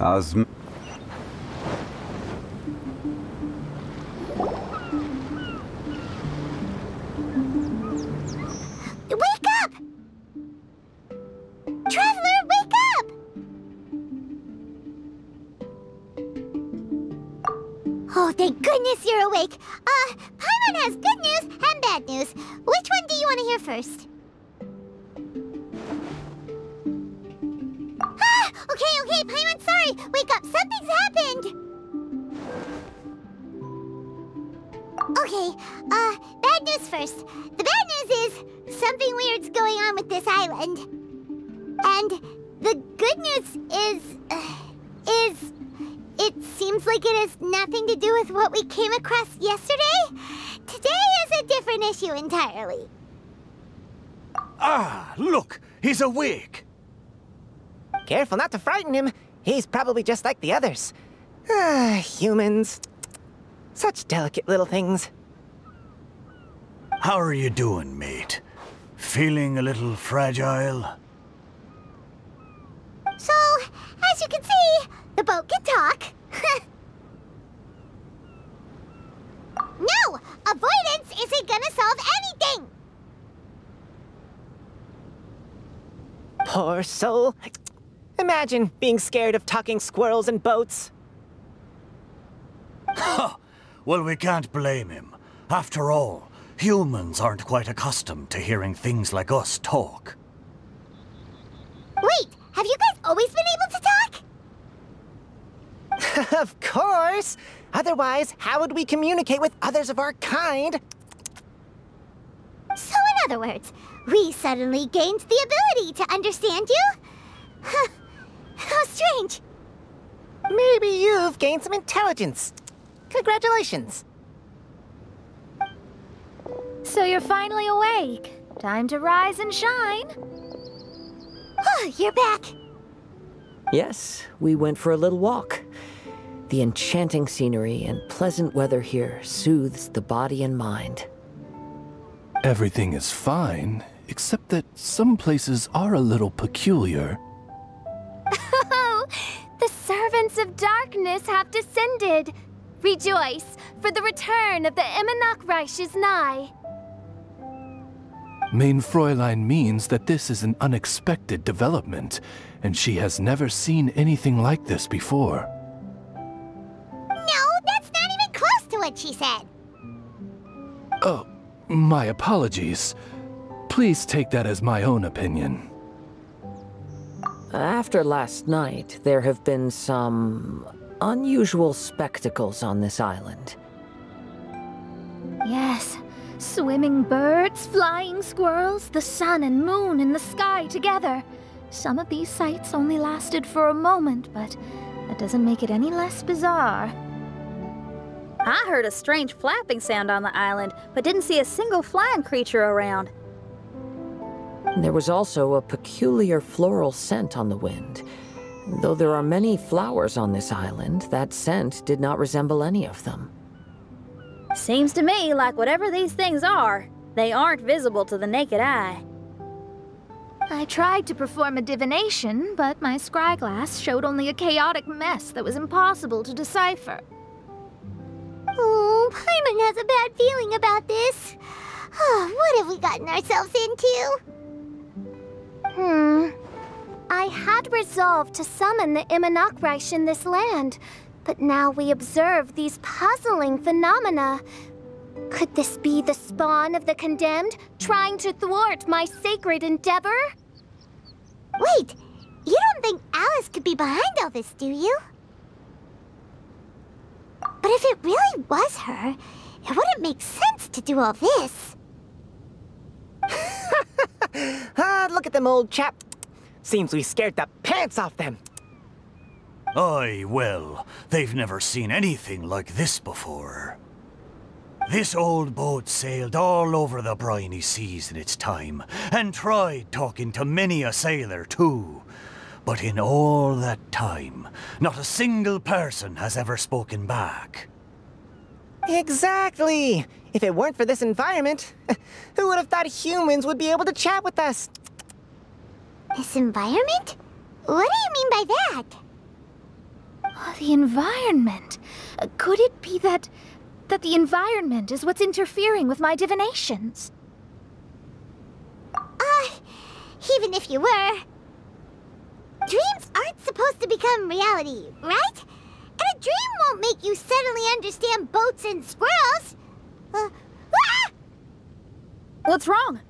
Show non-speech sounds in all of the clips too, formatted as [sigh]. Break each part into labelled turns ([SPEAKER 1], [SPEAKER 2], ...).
[SPEAKER 1] As
[SPEAKER 2] Wake up! Traveler, wake up! Oh, thank goodness you're awake. Uh, Paimon has good news and bad news. Which one do you want to hear first?
[SPEAKER 3] Careful not to frighten him. He's probably just like the others. Ah, humans. Such delicate little things.
[SPEAKER 4] How are you doing, mate? Feeling a little fragile?
[SPEAKER 2] So, as you can see, the boat can talk. [laughs] no! Avoidance isn't gonna solve anything!
[SPEAKER 3] Poor soul. Imagine being scared of talking squirrels and boats.
[SPEAKER 4] Ha! Well, we can't blame him. After all, humans aren't quite accustomed to hearing things like us talk.
[SPEAKER 2] Wait, have you guys always been able to talk? [laughs]
[SPEAKER 3] of course! Otherwise, how would we communicate with others of our kind?
[SPEAKER 2] So, in other words, we suddenly gained the ability to understand you? Huh. How strange.
[SPEAKER 3] Maybe you've gained some intelligence. Congratulations.
[SPEAKER 5] So you're finally awake. Time to rise and shine.
[SPEAKER 2] Oh, you're back.
[SPEAKER 6] Yes, we went for a little walk. The enchanting scenery and pleasant weather here soothes the body and mind.
[SPEAKER 7] Everything is fine, except that some places are a little peculiar.
[SPEAKER 5] Oh, the servants of darkness have descended. Rejoice, for the return of the Immernachtreich is nigh.
[SPEAKER 7] Mein Fräulein means that this is an unexpected development, and she has never seen anything like this before.
[SPEAKER 2] No, that's not even close to what she said.
[SPEAKER 7] Oh, my apologies. Please take that as my own opinion.
[SPEAKER 6] After last night, there have been some unusual spectacles on this island.
[SPEAKER 5] Yes, swimming birds, flying squirrels, the sun and moon in the sky together. Some of these sights only lasted for a moment, but that doesn't make it any less bizarre.
[SPEAKER 8] I heard a strange flapping sound on the island, but didn't see a single flying creature around.
[SPEAKER 6] There was also a peculiar floral scent on the wind. Though there are many flowers on this island, that scent did not resemble any of them.
[SPEAKER 8] Seems to me like whatever these things are, they aren't visible to the naked eye.
[SPEAKER 5] I tried to perform a divination, but my scryglass showed only a chaotic mess that was impossible to decipher.
[SPEAKER 2] Oh, Paimon has a bad feeling about this. Ah, what have we gotten ourselves into?
[SPEAKER 5] Hmm. I had resolved to summon the Immernachtreich in this land, but now we observe these puzzling phenomena. Could this be the spawn of the condemned, trying to thwart my sacred endeavor?
[SPEAKER 2] Wait, you don't think Alice could be behind all this, do you? But if it really was her, it wouldn't make sense to do all this. [laughs]
[SPEAKER 3] ah, look at them, old chap. Seems we scared the pants off them.
[SPEAKER 4] Aye, well, they've never seen anything like this before. This old boat sailed all over the briny seas in its time, and tried talking to many a sailor too. But in all that time, not a single person has ever spoken back.
[SPEAKER 3] Exactly. If it weren't for this environment, [laughs] who would have thought humans would be able to chat with us?
[SPEAKER 2] This environment? What do you mean by that?
[SPEAKER 1] Oh, the environment. Uh, Could it be that that the environment is what's interfering with my divinations?
[SPEAKER 2] Uh, even if you were. Dreams aren't supposed to become reality, right? Dream won't make you suddenly understand boats and squirrels. Uh, ah!
[SPEAKER 8] What's wrong?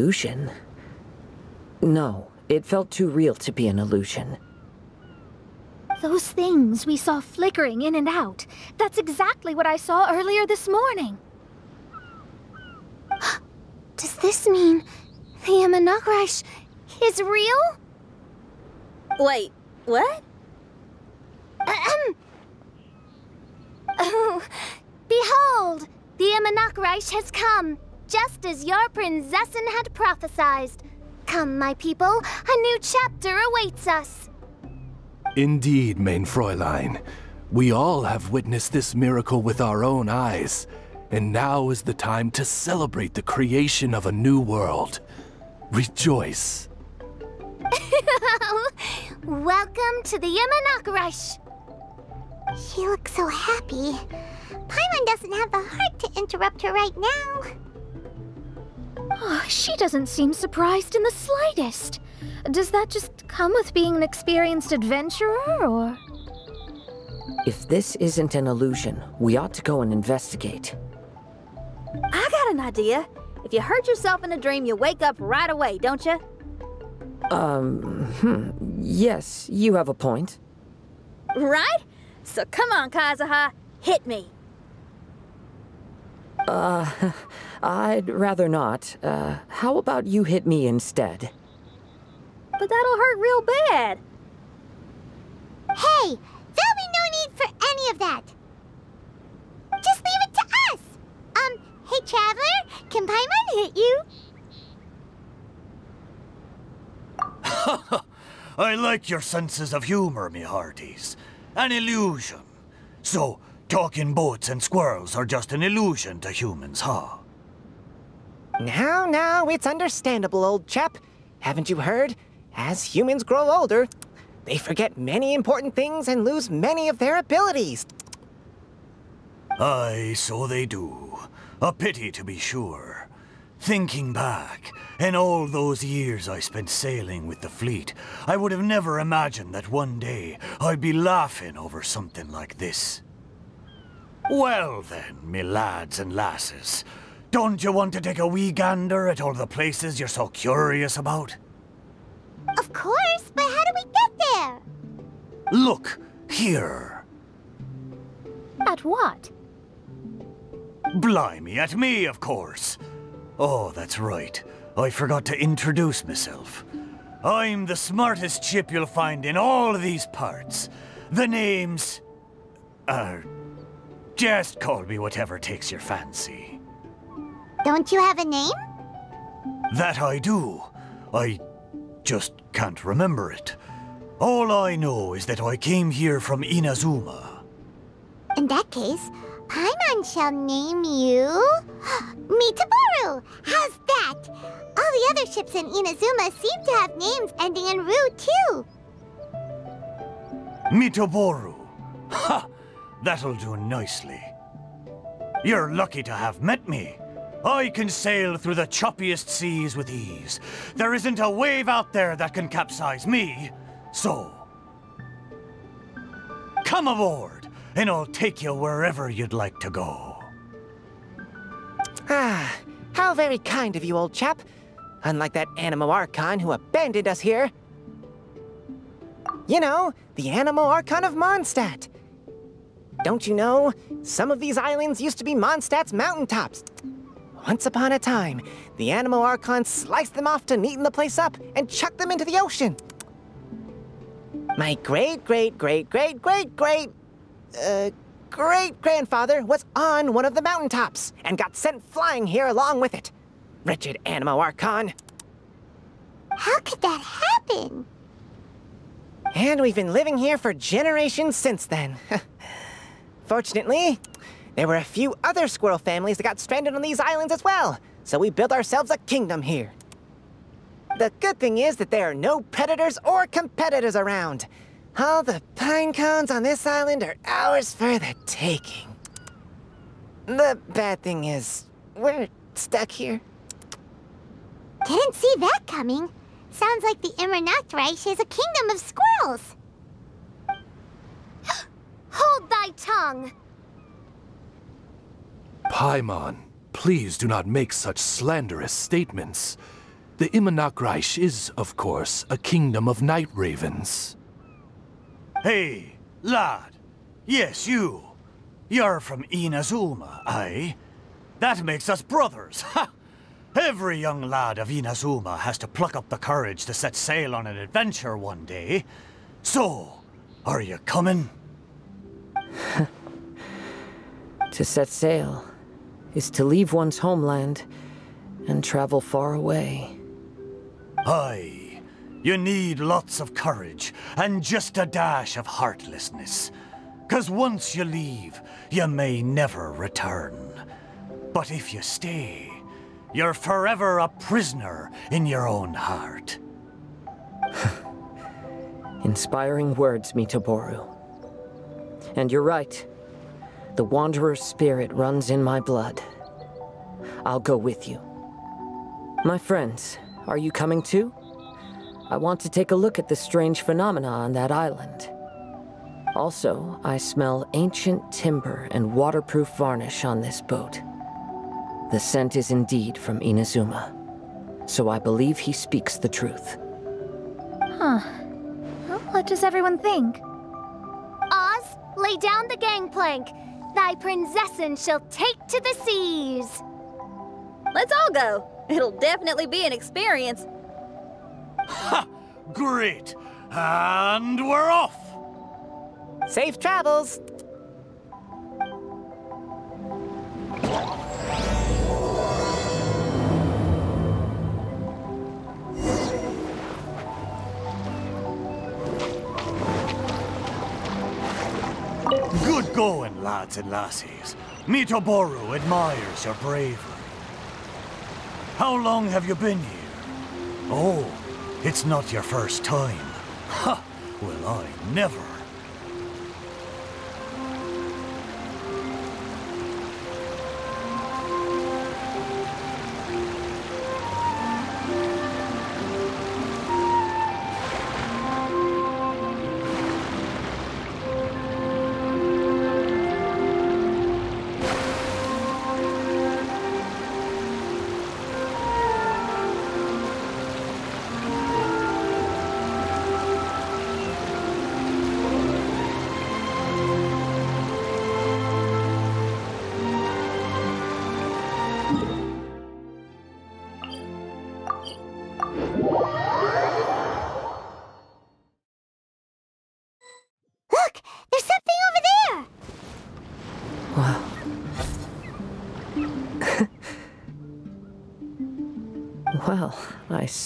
[SPEAKER 6] Illusion? No, it felt too real to be an illusion.
[SPEAKER 1] Those things we saw flickering in and out. That's exactly what I saw earlier this morning. [gasps]
[SPEAKER 5] Does this mean the Immernachtreich is real?
[SPEAKER 8] Wait, what?
[SPEAKER 5] Ahem. Oh, behold, the Immernachtreich has come, just as your Prinzessin had prophesied. Come, my people, a new chapter awaits us.
[SPEAKER 7] Indeed, mein Fräulein. We all have witnessed this miracle with our own eyes. And now is the time to celebrate the creation of a new world. Rejoice. [laughs]
[SPEAKER 5] Welcome to the Immernachtreich.
[SPEAKER 2] She looks so happy. Paimon doesn't have the heart to interrupt her right now.
[SPEAKER 1] Oh, she doesn't seem surprised in the slightest. Does that just come with being an experienced adventurer, or...?
[SPEAKER 6] If this isn't an illusion, we ought to go and investigate.
[SPEAKER 8] I got an idea. If you hurt yourself in a dream, you wake up right away, don't you?
[SPEAKER 6] Um, hmm, yes, you have a point.
[SPEAKER 8] Right? So come on, Kazuha, hit me.
[SPEAKER 6] Uh, [laughs] I'd rather not. Uh, how about you hit me instead?
[SPEAKER 8] But that'll hurt real bad.
[SPEAKER 2] Hey, there'll be no need for any of that. Just leave it to us. Um, hey, Traveler, can Paimon hit you? [laughs]
[SPEAKER 4] I like your senses of humor, me hearties. An illusion. So, talking boats and squirrels are just an illusion to humans, huh?
[SPEAKER 3] Now, now, it's understandable, old chap. Haven't you heard? As humans grow older, they forget many important things and lose many of their abilities.
[SPEAKER 4] Aye, so they do. A pity to be sure. Thinking back, in all those years I spent sailing with the fleet, I would have never imagined that one day I'd be laughing over something like this. Well then, me lads and lasses, don't you want to take a wee gander at all the places you're so curious about?
[SPEAKER 2] Of course, but how do we get there?
[SPEAKER 4] Look, here.
[SPEAKER 1] At what?
[SPEAKER 4] Blimey, at me, of course. Oh, that's right. I forgot to introduce myself. I'm the smartest chip you'll find in all of these parts. The name's... Uh... Just call me whatever takes your fancy.
[SPEAKER 2] Don't you have a name?
[SPEAKER 4] That I do. I just can't remember it. All I know is that I came here from Inazuma.
[SPEAKER 2] In that case, Paimon shall name you... [gasps] Mitoboru! How's that? All the other ships in Inazuma seem to have names ending in Ru, too.
[SPEAKER 4] Mitoboru. Ha! That'll do nicely. You're lucky to have met me. I can sail through the choppiest seas with ease. There isn't a wave out there that can capsize me. So... Come aboard, and I'll take you wherever you'd like to go.
[SPEAKER 3] Ah, how very kind of you, old chap. unlike that Anemo Archon who abandoned us here. You know, the Anemo Archon of Mondstadt. Don't you know, some of these islands used to be Mondstadt's mountaintops. Once upon a time, the Anemo Archon sliced them off to neaten the place up and chucked them into the ocean. My great, great, great, great, great, great, uh, great grandfather was on one of the mountaintops and got sent flying here along with it. Wretched Anemo Archon.
[SPEAKER 2] How could that happen?
[SPEAKER 3] And we've been living here for generations since then. [laughs] Fortunately, there were a few other squirrel families that got stranded on these islands as well, so we built ourselves a kingdom here. The good thing is that there are no predators or competitors around. All the pine cones on this island are ours for the taking. The bad thing is, we're stuck here.
[SPEAKER 2] Didn't see that coming. Sounds like the Immernachtreich is a kingdom of squirrels.
[SPEAKER 5] Hold thy tongue!
[SPEAKER 7] Paimon, please do not make such slanderous statements. The Immernachtreich is, of course, a kingdom of night ravens.
[SPEAKER 4] Hey, lad. Yes, you. You're from Inazuma, aye? That makes us brothers, [laughs] ha! Every young lad of Inazuma has to pluck up the courage to set sail on an adventure one day. So, are you coming? [laughs]
[SPEAKER 6] To set sail is to leave one's homeland and travel far away.
[SPEAKER 4] Aye. You need lots of courage and just a dash of heartlessness. Cause once you leave, you may never return. But if you stay, you're forever a prisoner in your own heart. [laughs]
[SPEAKER 6] Inspiring words, Mitoboru. And you're right. The Wanderer's spirit runs in my blood. I'll go with you. My friends, are you coming too? I want to take a look at the strange phenomena on that island. Also, I smell ancient timber and waterproof varnish on this boat. The scent is indeed from Inazuma, so I believe he speaks the truth.
[SPEAKER 1] Huh. Well, what does everyone think?
[SPEAKER 5] Oz, lay down the gangplank. Thy Prinzessin shall take to the seas.
[SPEAKER 8] Let's all go. It'll definitely be an experience.
[SPEAKER 4] Ha! Great! And we're off!
[SPEAKER 3] Safe travels!
[SPEAKER 4] Lads and lassies. Mitoboru admires your bravery. How long have you been here? Oh, it's not your first time. Ha! [laughs] Well, I never.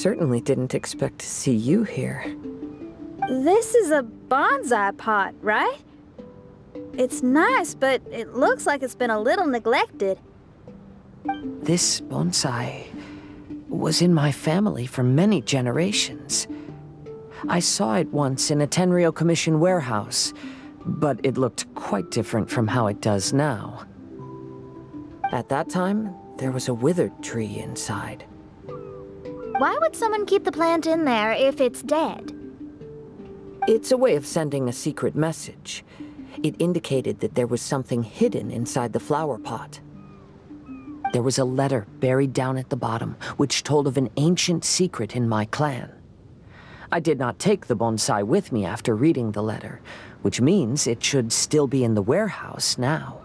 [SPEAKER 6] Certainly didn't expect to see you here.
[SPEAKER 8] This is a bonsai pot, right? It's nice, but it looks like it's been a little neglected.
[SPEAKER 6] This bonsai was in my family for many generations. I saw it once in a Tenryo Commission warehouse, but it looked quite different from how it does now. At that time, there was a withered tree inside.
[SPEAKER 1] Why would someone keep the plant in there if it's dead?
[SPEAKER 6] It's a way of sending a secret message. It indicated that there was something hidden inside the flower pot. there was a letter buried down at the bottom, which told of an ancient secret in my clan. I did not take the bonsai with me after reading the letter, which means it should still be in the warehouse now.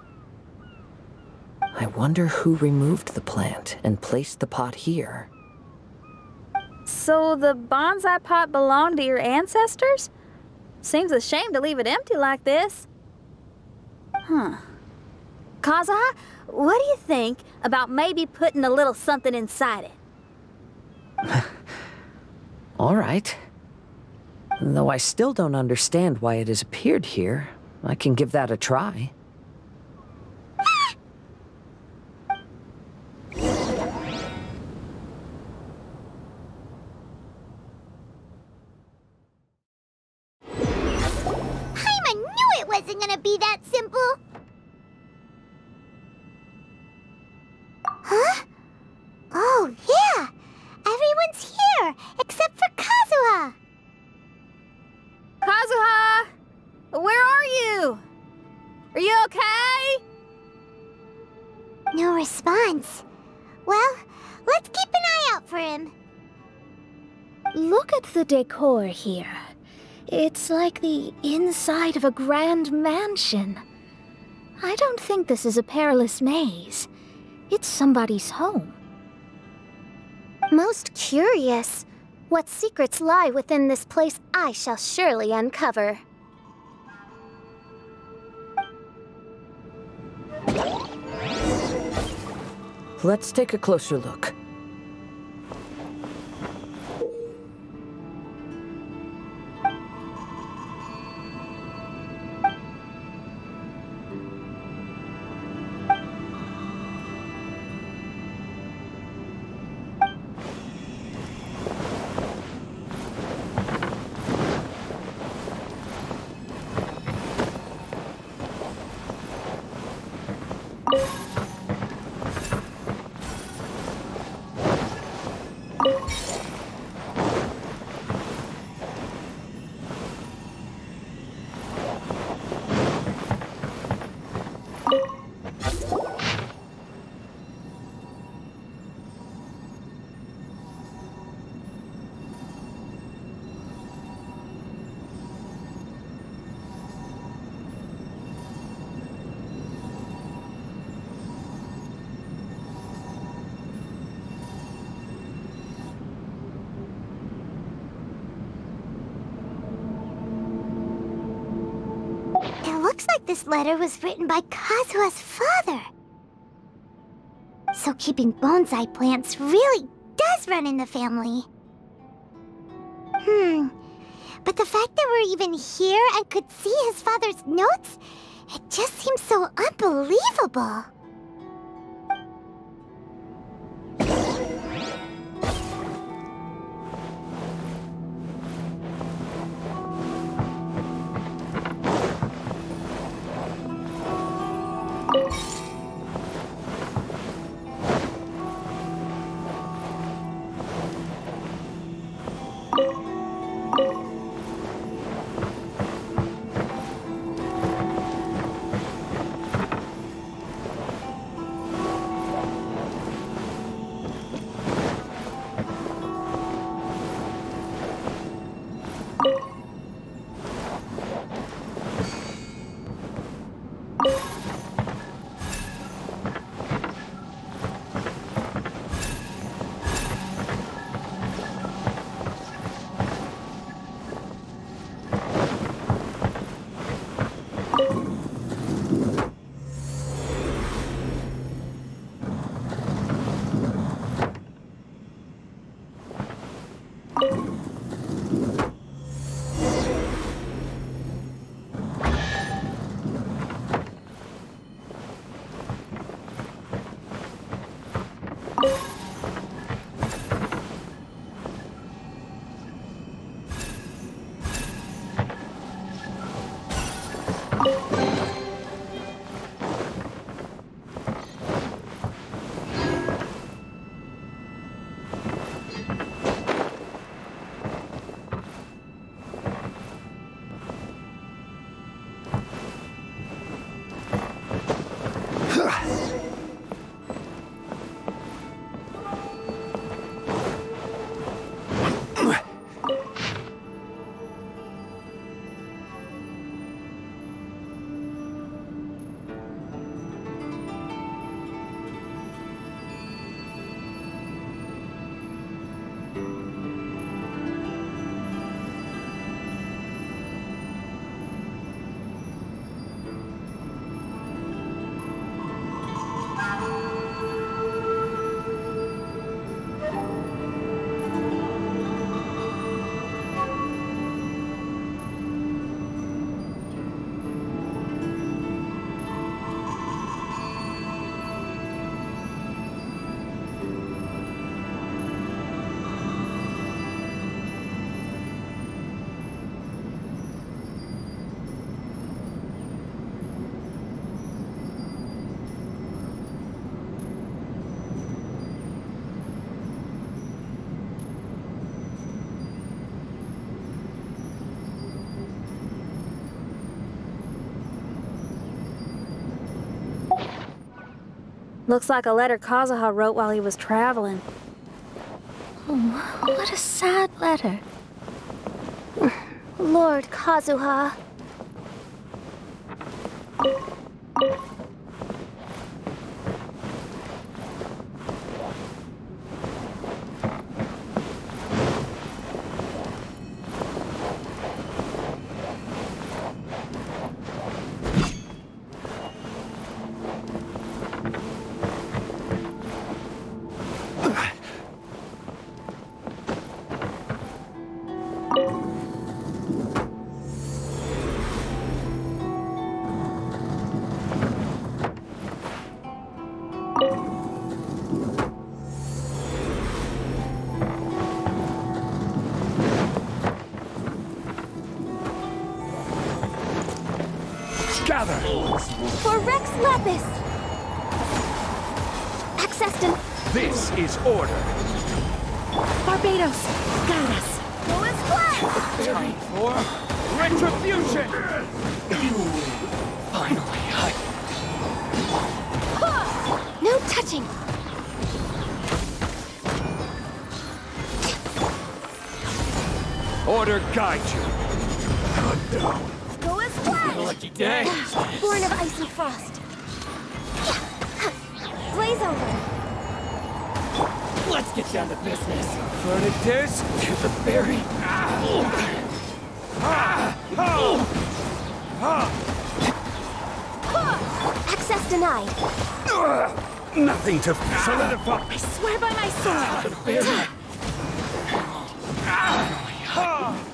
[SPEAKER 6] I wonder who removed the plant and placed the pot here.
[SPEAKER 8] So the bonsai pot belonged to your ancestors? Seems a shame to leave it empty like this. Huh. Kazuha, what do you think about maybe putting a little something inside it? [laughs]
[SPEAKER 6] All right. Though I still don't understand why it has appeared here, I can give that a try.
[SPEAKER 2] Here.
[SPEAKER 1] It's like the inside of a grand mansion. I don't think this is a perilous maze. It's somebody's home.
[SPEAKER 5] Most curious. What secrets lie within this place I shall surely uncover.
[SPEAKER 6] Let's take a closer look.
[SPEAKER 2] It looks like this letter was written by Kazuha's father. So keeping bonsai plants really does run in the family. Hmm. But the fact that we're even here and could see his father's notes, it just seems so unbelievable.
[SPEAKER 8] Looks like a letter Kazuha wrote while he was traveling.
[SPEAKER 1] Oh, what a sad letter.
[SPEAKER 5] Lord Kazuha. Guide
[SPEAKER 9] you.
[SPEAKER 10] Go as planned!
[SPEAKER 9] Lucky day.
[SPEAKER 5] Born of icy frost. Blaze over.
[SPEAKER 9] Let's get down to business. Verdict to the very...
[SPEAKER 5] Access denied.
[SPEAKER 9] Nothing to solidify.
[SPEAKER 5] I swear by my sword.
[SPEAKER 9] Very...
[SPEAKER 11] The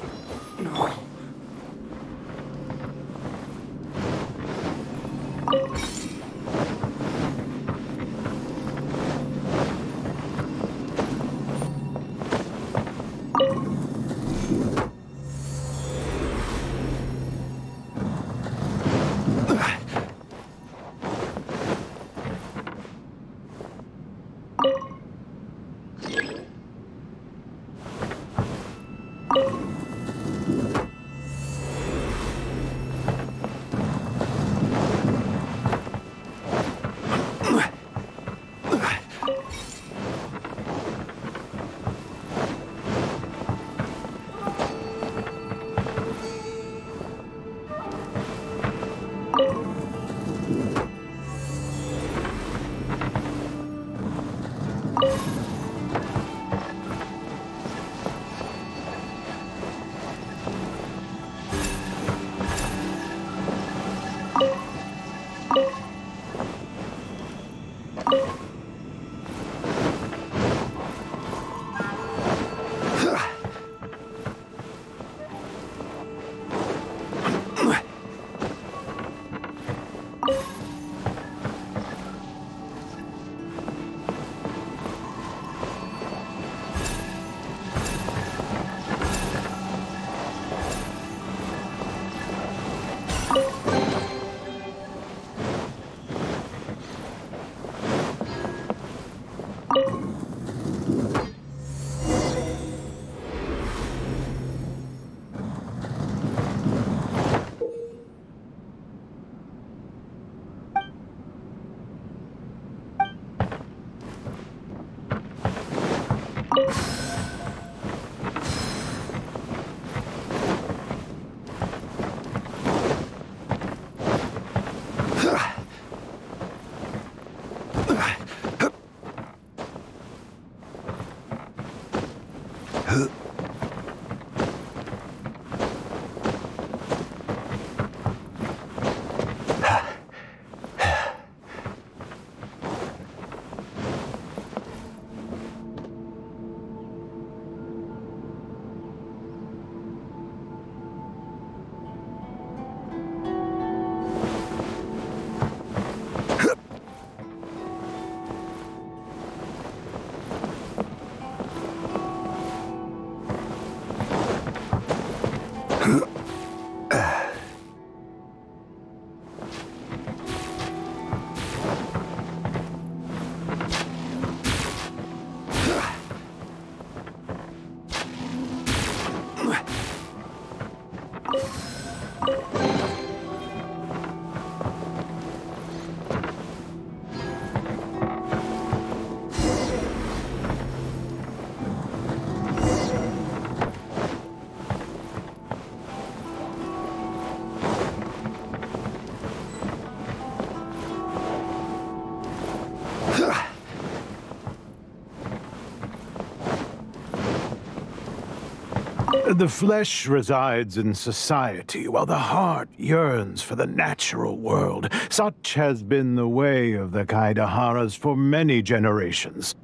[SPEAKER 11] flesh resides in society, while the heart yearns for the natural world. Such has been the way of the Kaedeharas for many generations.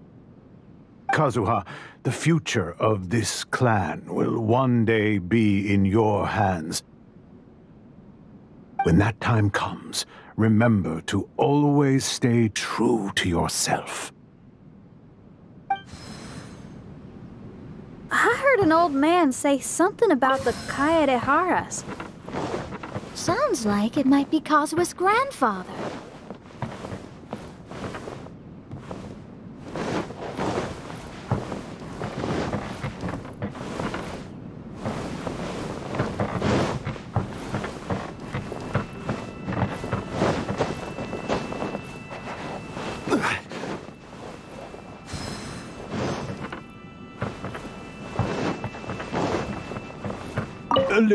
[SPEAKER 11] Kazuha, the future of this clan will one day be in your hands. When that time comes, remember to always stay true to yourself.
[SPEAKER 8] I heard an old man say something about the Kaedeharas.
[SPEAKER 1] Sounds like it might be Kazuha's grandfather.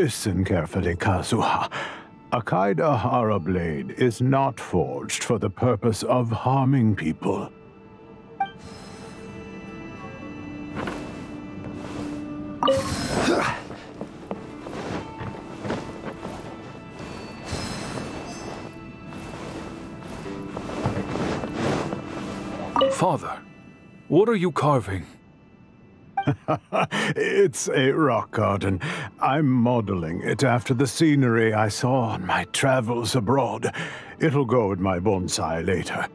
[SPEAKER 11] Listen carefully, Kazuha. A Kaedehara blade is not forged for the purpose of harming people.
[SPEAKER 7] Father, what are you carving? [laughs]
[SPEAKER 11] it's a rock garden. I'm modeling it after the scenery I saw on my travels abroad. It'll go in my bonsai later.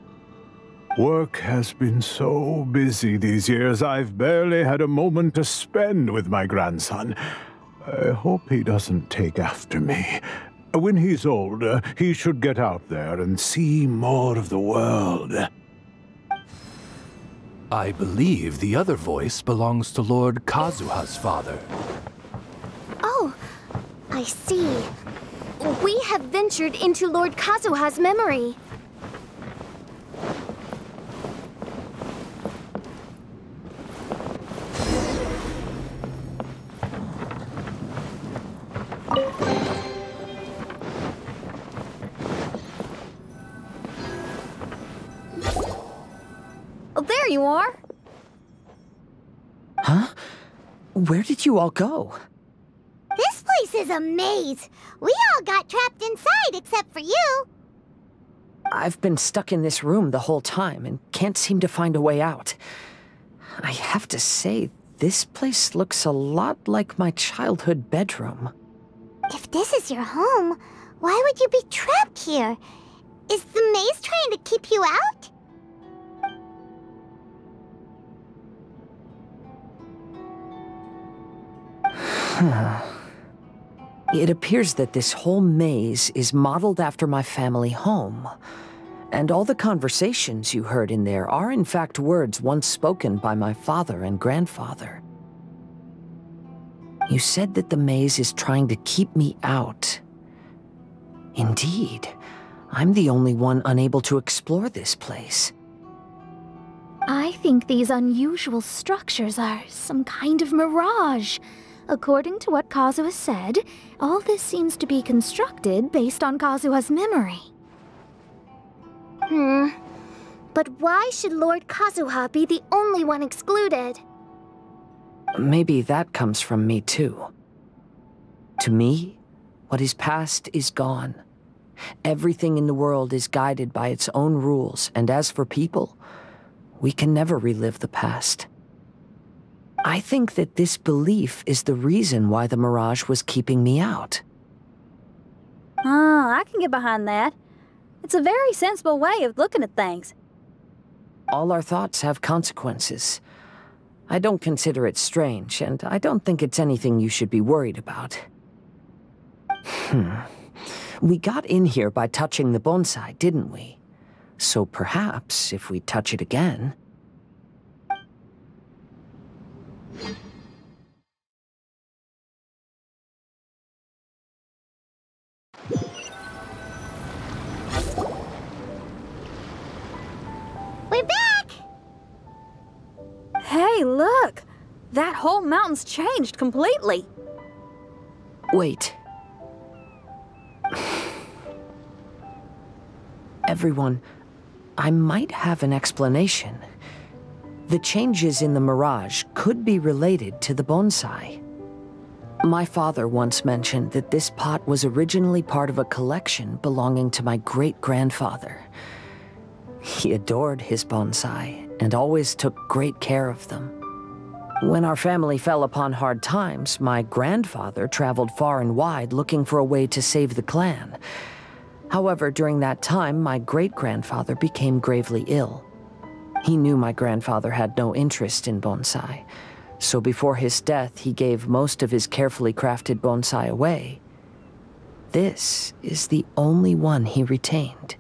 [SPEAKER 11] Work has been so busy these years, I've barely had a moment to spend with my grandson. I hope he doesn't take after me. When he's older, he should get out there and see more of the world.
[SPEAKER 7] I believe the other voice belongs to Lord Kazuha's father.
[SPEAKER 5] Oh, I see. We have ventured into Lord Kazuha's memory.
[SPEAKER 8] You are.
[SPEAKER 6] Huh? Where did you all go?
[SPEAKER 2] This place is a maze. We all got trapped inside except for you.
[SPEAKER 6] I've been stuck in this room the whole time and can't seem to find a way out. I have to say, this place looks a lot like my childhood bedroom.
[SPEAKER 2] If this is your home, why would you be trapped here? Is the maze trying to keep you out? [sighs]
[SPEAKER 6] It appears that this whole maze is modeled after my family home. And all the conversations you heard in there are in fact words once spoken by my father and grandfather. You said that the maze is trying to keep me out. Indeed, I'm the only one unable to explore this place.
[SPEAKER 1] I think these unusual structures are some kind of mirage. According to what Kazuha said, all this seems to be constructed based on Kazuha's memory.
[SPEAKER 5] Hmm. But why should Lord Kazuha be the only one excluded?
[SPEAKER 6] Maybe that comes from me too. To me, what is past is gone. Everything in the world is guided by its own rules, and as for people, we can never relive the past. I think that this belief is the reason why the Mirage was keeping me out.
[SPEAKER 8] Ah, I can get behind that. It's a very sensible way of looking at things.
[SPEAKER 6] All our thoughts have consequences. I don't consider it strange, and I don't think it's anything you should be worried about. Hmm. We got in here by touching the bonsai, didn't we? So perhaps, if we touch it again...
[SPEAKER 8] Hey, look! That whole mountain's changed completely.
[SPEAKER 6] Wait. Everyone, I might have an explanation. The changes in the Mirage could be related to the bonsai. My father once mentioned that this pot was originally part of a collection belonging to my great grandfather. He adored his bonsai and always took great care of them. When our family fell upon hard times, my grandfather traveled far and wide looking for a way to save the clan. However, during that time, my great grandfather became gravely ill. He knew my grandfather had no interest in bonsai, so before his death, he gave most of his carefully crafted bonsai away. This is the only one he retained.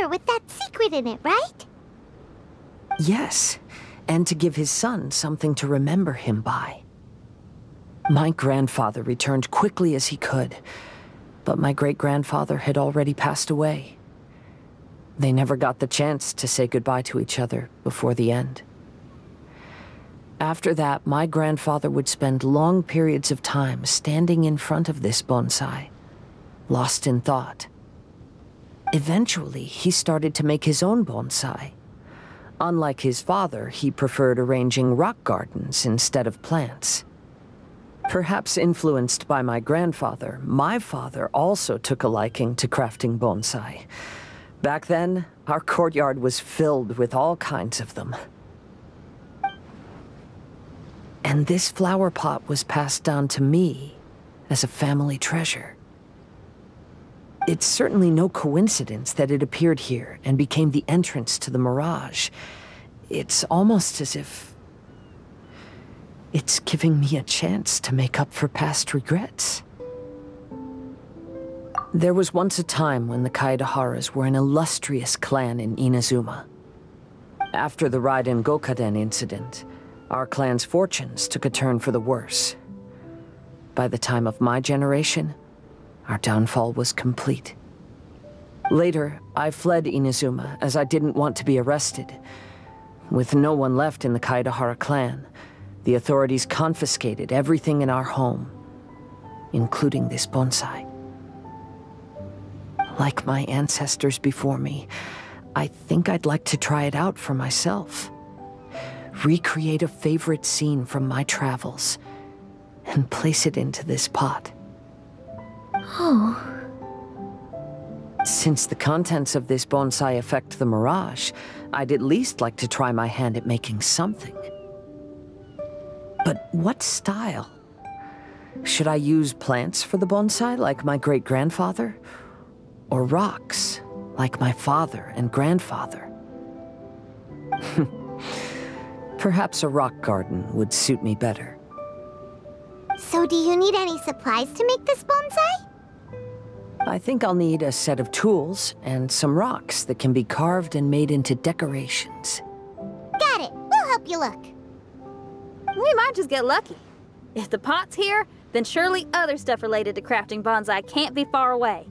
[SPEAKER 2] Letter with that secret in it, right?
[SPEAKER 6] Yes, and to give his son something to remember him by. My grandfather returned quickly as he could, but my great-grandfather had already passed away. They never got the chance to say goodbye to each other before the end. After that, my grandfather would spend long periods of time standing in front of this bonsai, lost in thought. Eventually, he started to make his own bonsai. Unlike his father, he preferred arranging rock gardens instead of plants. Perhaps influenced by my grandfather, my father also took a liking to crafting bonsai. Back then, our courtyard was filled with all kinds of them. And this flower pot was passed down to me as a family treasure. It's certainly no coincidence that it appeared here and became the entrance to the Mirage. It's almost as if... It's giving me a chance to make up for past regrets. There was once a time when the Kaedeharas were an illustrious clan in Inazuma. After the Raiden Gokaden incident, our clan's fortunes took a turn for the worse. By the time of my generation, our downfall was complete. Later, I fled Inazuma as I didn't want to be arrested. With no one left in the Kaedehara clan, the authorities confiscated everything in our home, including this bonsai. Like my ancestors before me, I think I'd like to try it out for myself recreate a favorite scene from my travels, and place it into this pot.
[SPEAKER 1] Oh.
[SPEAKER 6] Since the contents of this bonsai affect the mirage, I'd at least like to try my hand at making something. But what style? Should I use plants for the bonsai like my great-grandfather? Or rocks, like my father and grandfather? [laughs] Perhaps a rock garden would suit me better.
[SPEAKER 2] So do you need any supplies to make this bonsai?
[SPEAKER 6] I think I'll need a set of tools and some rocks that can be carved and made into decorations.
[SPEAKER 2] Got it. We'll help you look.
[SPEAKER 8] We might just get lucky. If the pot's here, then surely other stuff related to crafting bonsai can't be far away.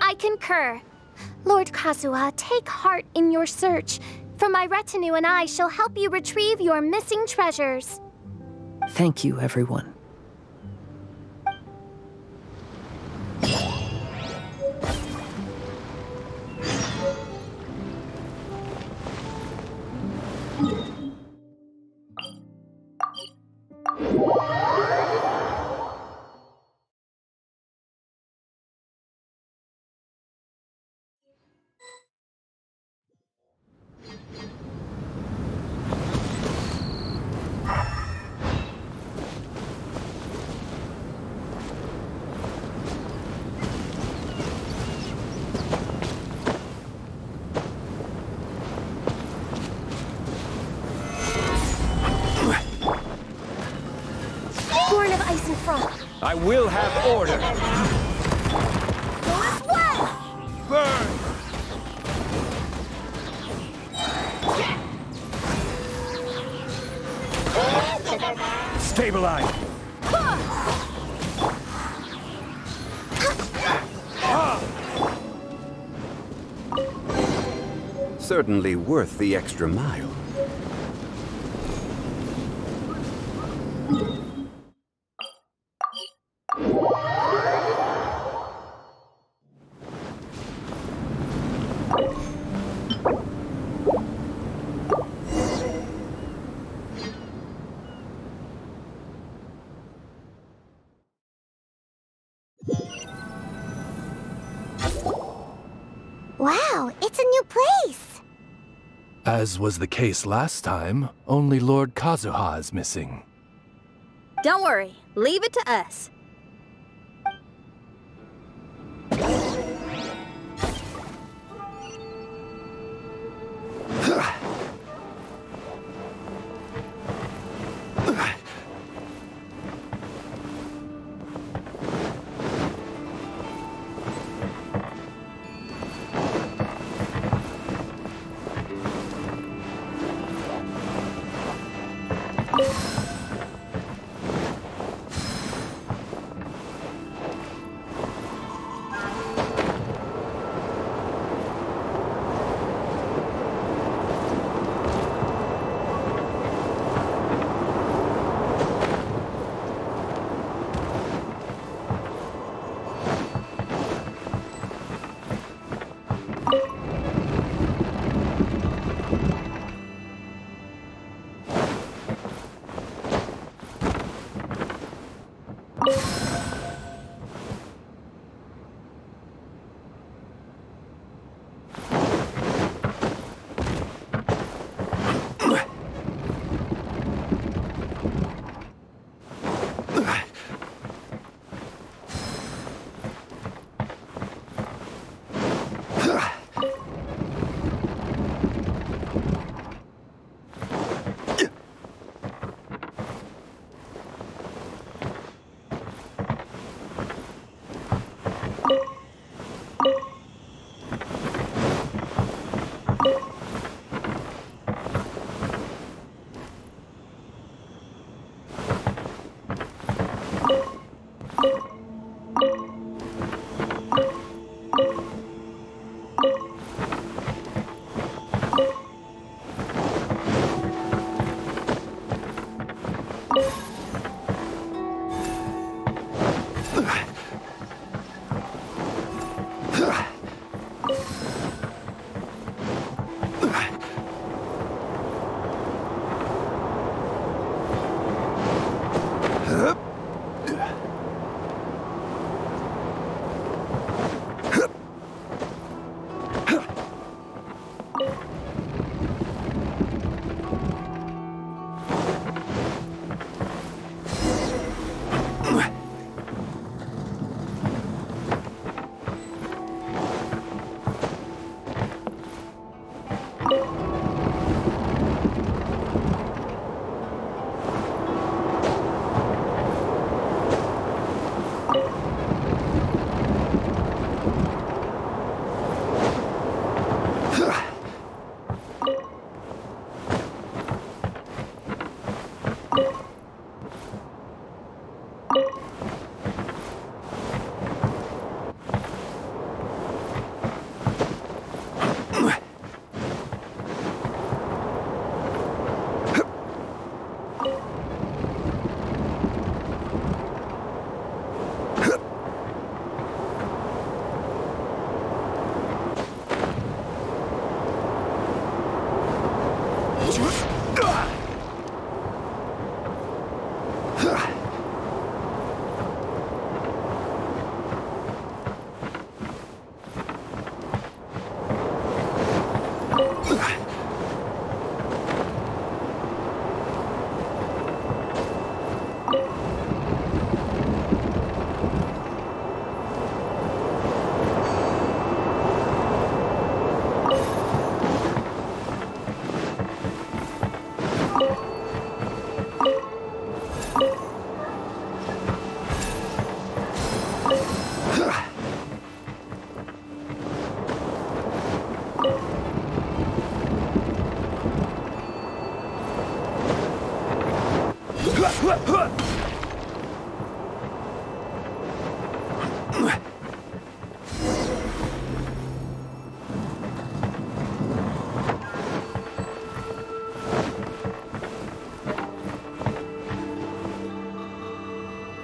[SPEAKER 5] I concur. Lord Kazuha, take heart in your search. For my retinue and I shall help you retrieve your missing treasures.
[SPEAKER 6] Thank you, everyone.
[SPEAKER 5] Born of ice and frost.
[SPEAKER 12] I will have order. Burn! Stabilize!
[SPEAKER 13] Certainly worth the extra mile.
[SPEAKER 7] As was the case last time, only Lord Kazuha is missing.
[SPEAKER 8] Don't worry, leave it to us.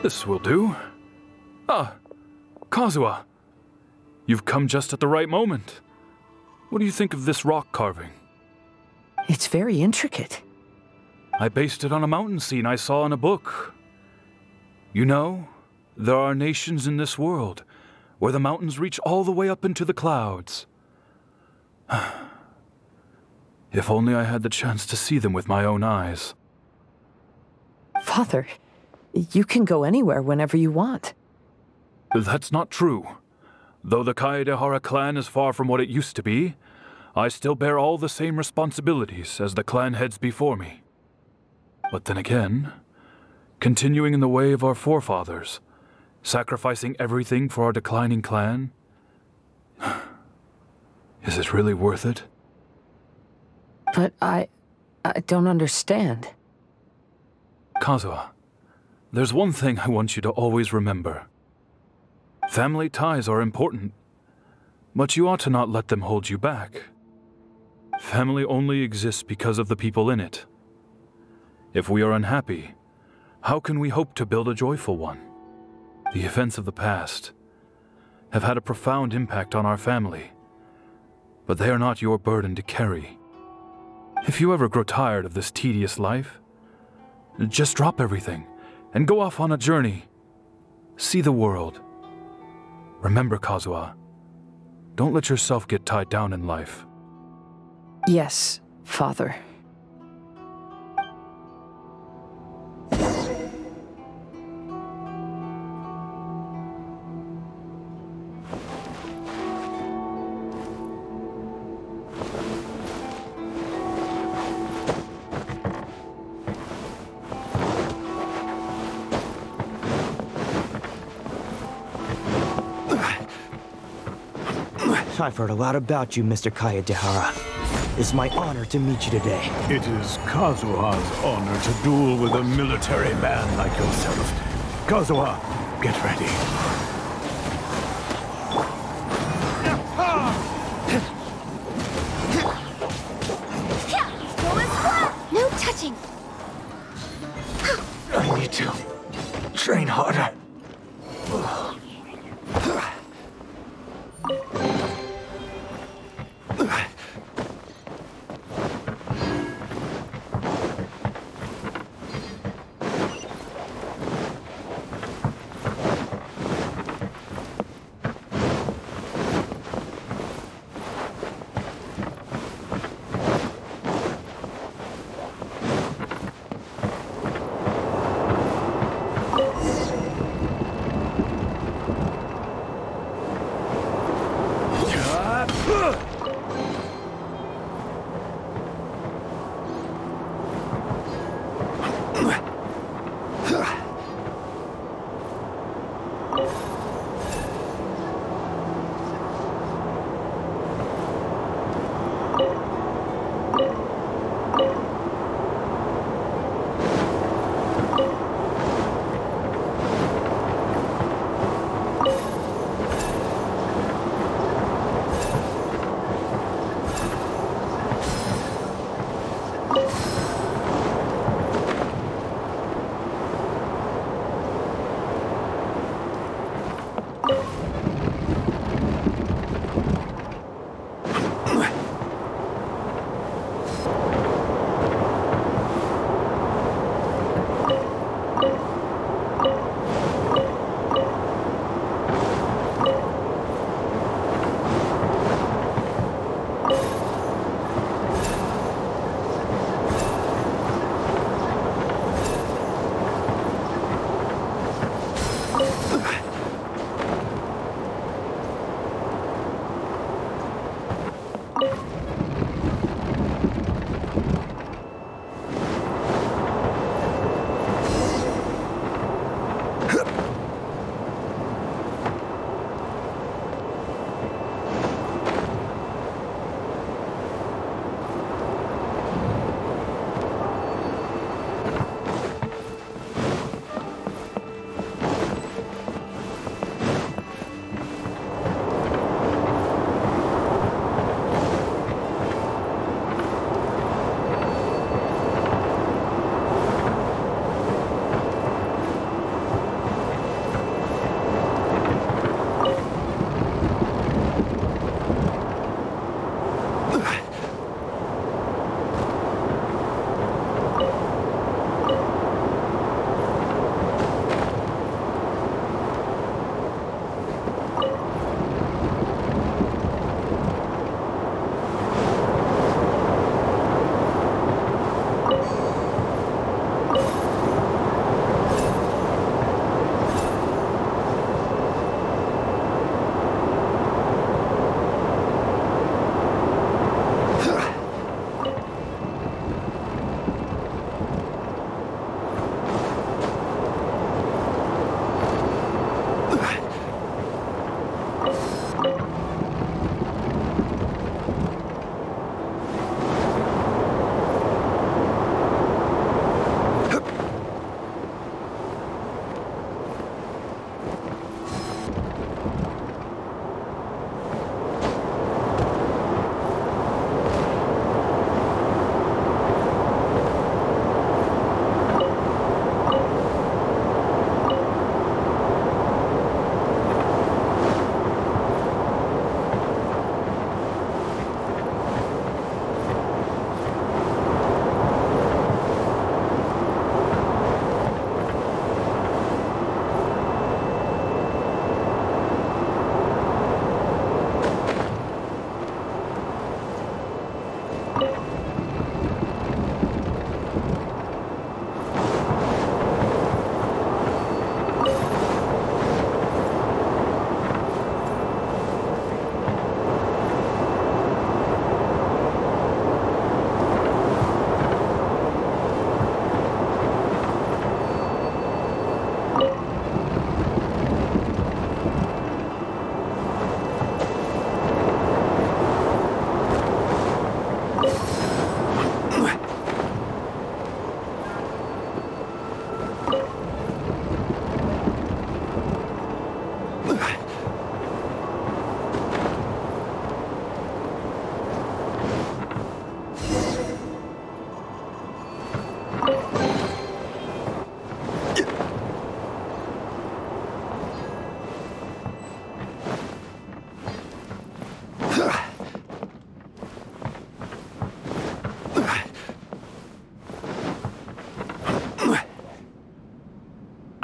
[SPEAKER 14] This will do. Ah, Kazuha. You've come just at the right moment. What do you think of this rock carving?
[SPEAKER 6] It's very intricate.
[SPEAKER 14] I based it on a mountain scene I saw in a book. You know, there are nations in this world where the mountains reach all the way up into the clouds. [sighs] If only I had the chance to see them with my own eyes.
[SPEAKER 6] Father, you can go anywhere whenever you want.
[SPEAKER 14] That's not true. Though the Kaedehara clan is far from what it used to be, I still bear all the same responsibilities as the clan heads before me. But then again, continuing in the way of our forefathers, sacrificing everything for our declining clan, [sighs] is it really worth it?
[SPEAKER 6] But I... I don't understand.
[SPEAKER 14] Kazuha, there's one thing I want you to always remember. Family ties are important, but you ought to not let them hold you back. Family only exists because of the people in it. If we are unhappy, how can we hope to build a joyful one? The events of the past have had a profound impact on our family, but they are not your burden to carry. If you ever grow tired of this tedious life, just drop everything and go off on a journey. See the world. Remember, Kazuha, don't let yourself get tied down in life.
[SPEAKER 6] Yes, Father.
[SPEAKER 15] I've heard a lot about you, Mr. Kaedehara. It's my honor to meet you today.
[SPEAKER 11] It is Kazuha's honor to duel with a military man like yourself. Kazuha, get ready.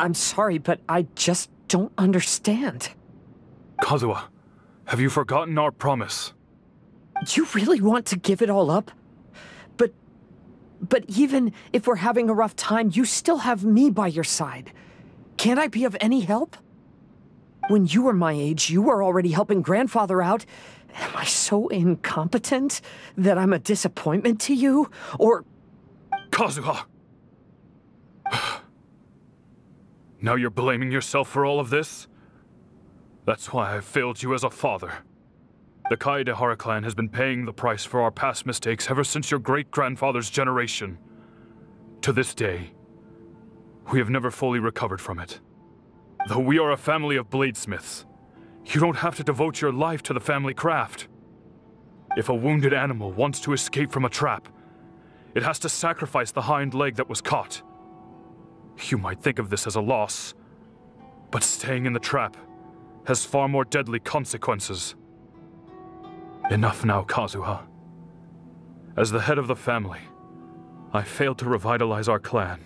[SPEAKER 6] I'm sorry, but I just don't understand.
[SPEAKER 14] Kazuha, have you forgotten our promise?
[SPEAKER 6] You really want to give it all up? But... But even if we're having a rough time, you still have me by your side. Can't I be of any help? When you were my age, you were already helping grandfather out. Am I so incompetent that I'm a disappointment to you? Or...
[SPEAKER 14] Kazuha! Now you're blaming yourself for all of this? That's why I failed you as a father. The Kaedehara clan has been paying the price for our past mistakes ever since your great-grandfather's generation. To this day, we have never fully recovered from it. Though we are a family of bladesmiths, you don't have to devote your life to the family craft. If a wounded animal wants to escape from a trap, it has to sacrifice the hind leg that was caught. You might think of this as a loss, but staying in the trap has far more deadly consequences. Enough now, Kazuha. As the head of the family, I failed to revitalize our clan.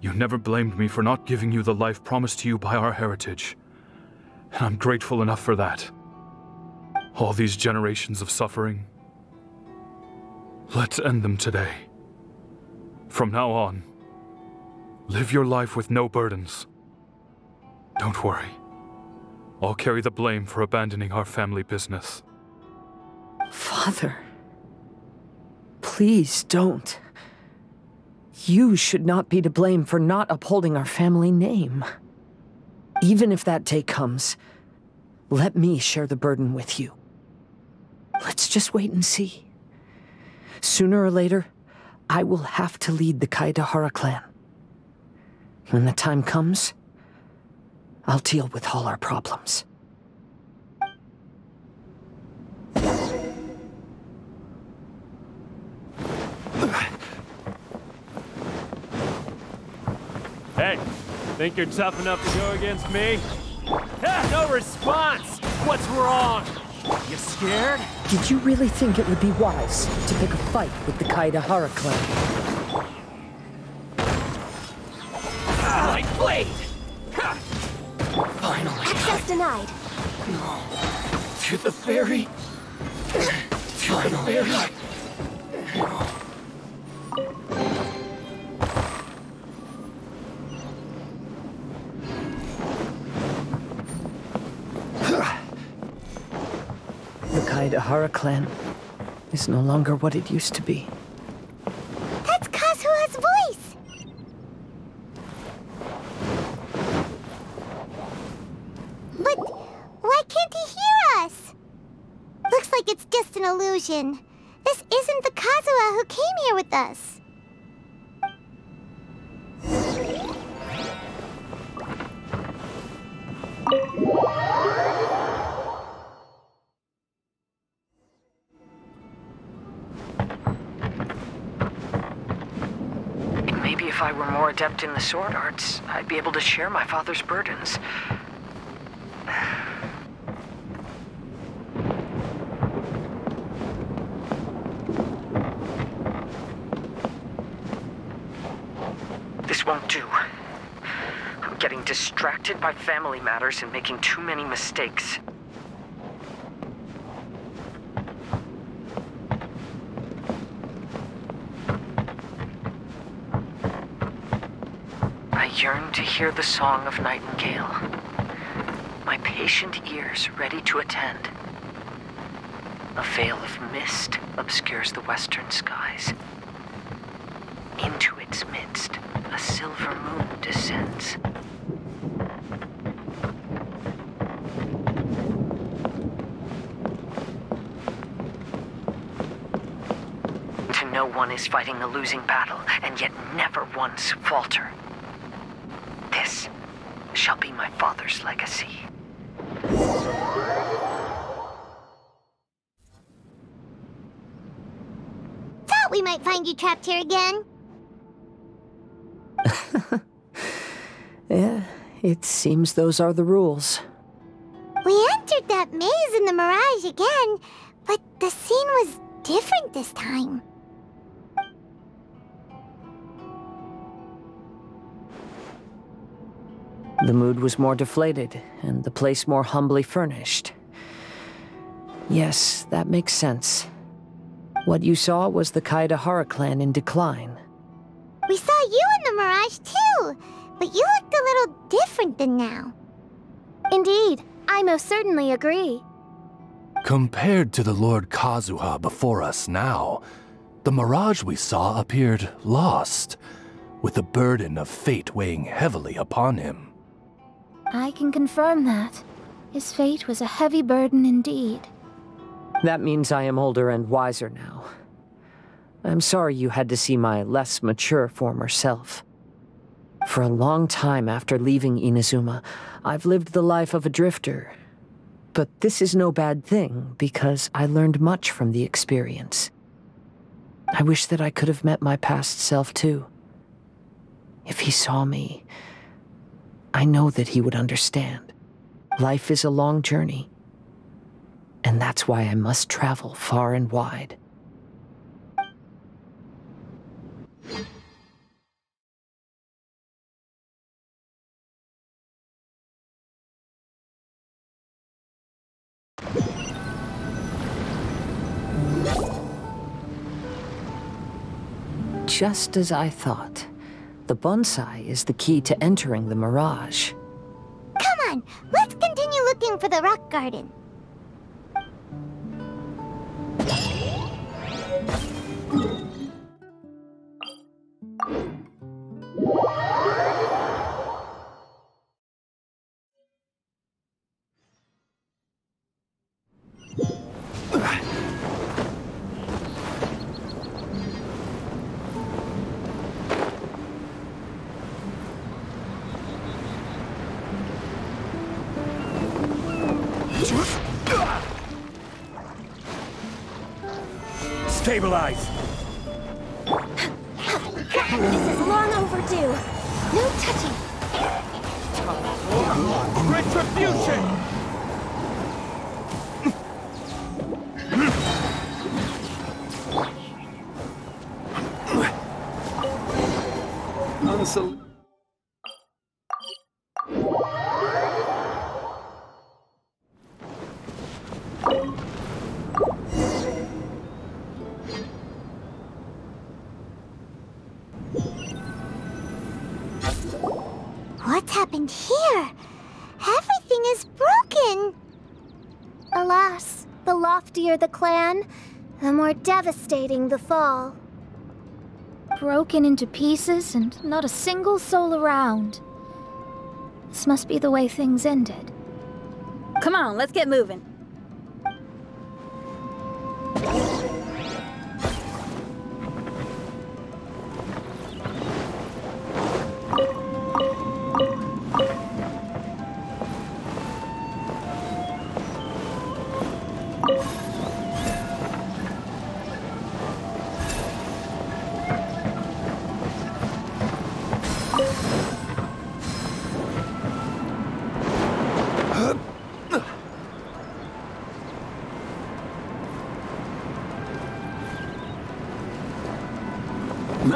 [SPEAKER 14] You never blamed me for not giving you the life promised to you by our heritage, and I'm grateful enough for that. All these generations of suffering, let's end them today. From now on, live your life with no burdens. Don't worry. I'll carry the blame for abandoning our family business.
[SPEAKER 6] Father. Please don't. You should not be to blame for not upholding our family name. Even if that day comes, let me share the burden with you. Let's just wait and see. Sooner or later, I will have to lead the Kaedehara clan. When the time comes, I'll deal with all our problems.
[SPEAKER 12] Hey, think you're tough enough to go against me? Ah, no response! What's wrong? You scared?
[SPEAKER 6] Did you really think it would be wise to pick a fight with the Kaedehara clan?
[SPEAKER 12] My blade!
[SPEAKER 6] Finally.
[SPEAKER 5] Access denied.
[SPEAKER 6] No. To the ferry. Finally. [sighs] The Kaedehara clan is no longer what it used to be.
[SPEAKER 2] That's Kazuha's voice! But why can't he hear us? Looks like it's just This isn't the Kazuha who came here with us.
[SPEAKER 6] Maybe if I were more adept in the sword arts, I'd be able to share my father's burdens. This won't do. I'm getting distracted by family matters and making too many mistakes. I yearn to hear the song of Nightingale. My patient ears ready to attend. A veil of mist obscures the western skies. Into its midst, a silver moon descends. To know one is fighting a losing battle, and yet never once falter. This shall be my father's legacy.
[SPEAKER 2] Thought we might find you trapped here again. [laughs]
[SPEAKER 6] Yeah, it seems those are the rules.
[SPEAKER 2] We entered that maze in the Mirage again, but the scene was different this time.
[SPEAKER 6] The mood was more deflated, and the place more humbly furnished. Yes, that makes sense. What you saw was the Kaedehara clan in decline.
[SPEAKER 2] We saw you in the Mirage too, but you looked a little different than now.
[SPEAKER 5] Indeed, I most certainly agree.
[SPEAKER 7] Compared to the Lord Kazuha before us now, the mirage we saw appeared lost, with the burden of fate weighing heavily upon him.
[SPEAKER 1] I can confirm that. His fate was a heavy burden indeed.
[SPEAKER 6] That means I am older and wiser now. I'm sorry you had to see my less mature former self. For a long time after leaving Inazuma, I've lived the life of a drifter. But this is no bad thing, because I learned much from the experience. I wish that I could have met my past self too. If he saw me, I know that he would understand. Life is a long journey, and that's why I must travel far and wide. Just as I thought. The bonsai is the key to entering the Mirage.
[SPEAKER 2] Come on, let's continue looking for the rock garden.
[SPEAKER 4] Stabilize!
[SPEAKER 5] This is long overdue. No touching.
[SPEAKER 12] Retribution!
[SPEAKER 13] Unsol-
[SPEAKER 5] loftier the clan, the more devastating the fall.
[SPEAKER 1] Broken into pieces and not a single soul around. This must be the way things ended.
[SPEAKER 8] Come on, let's get moving.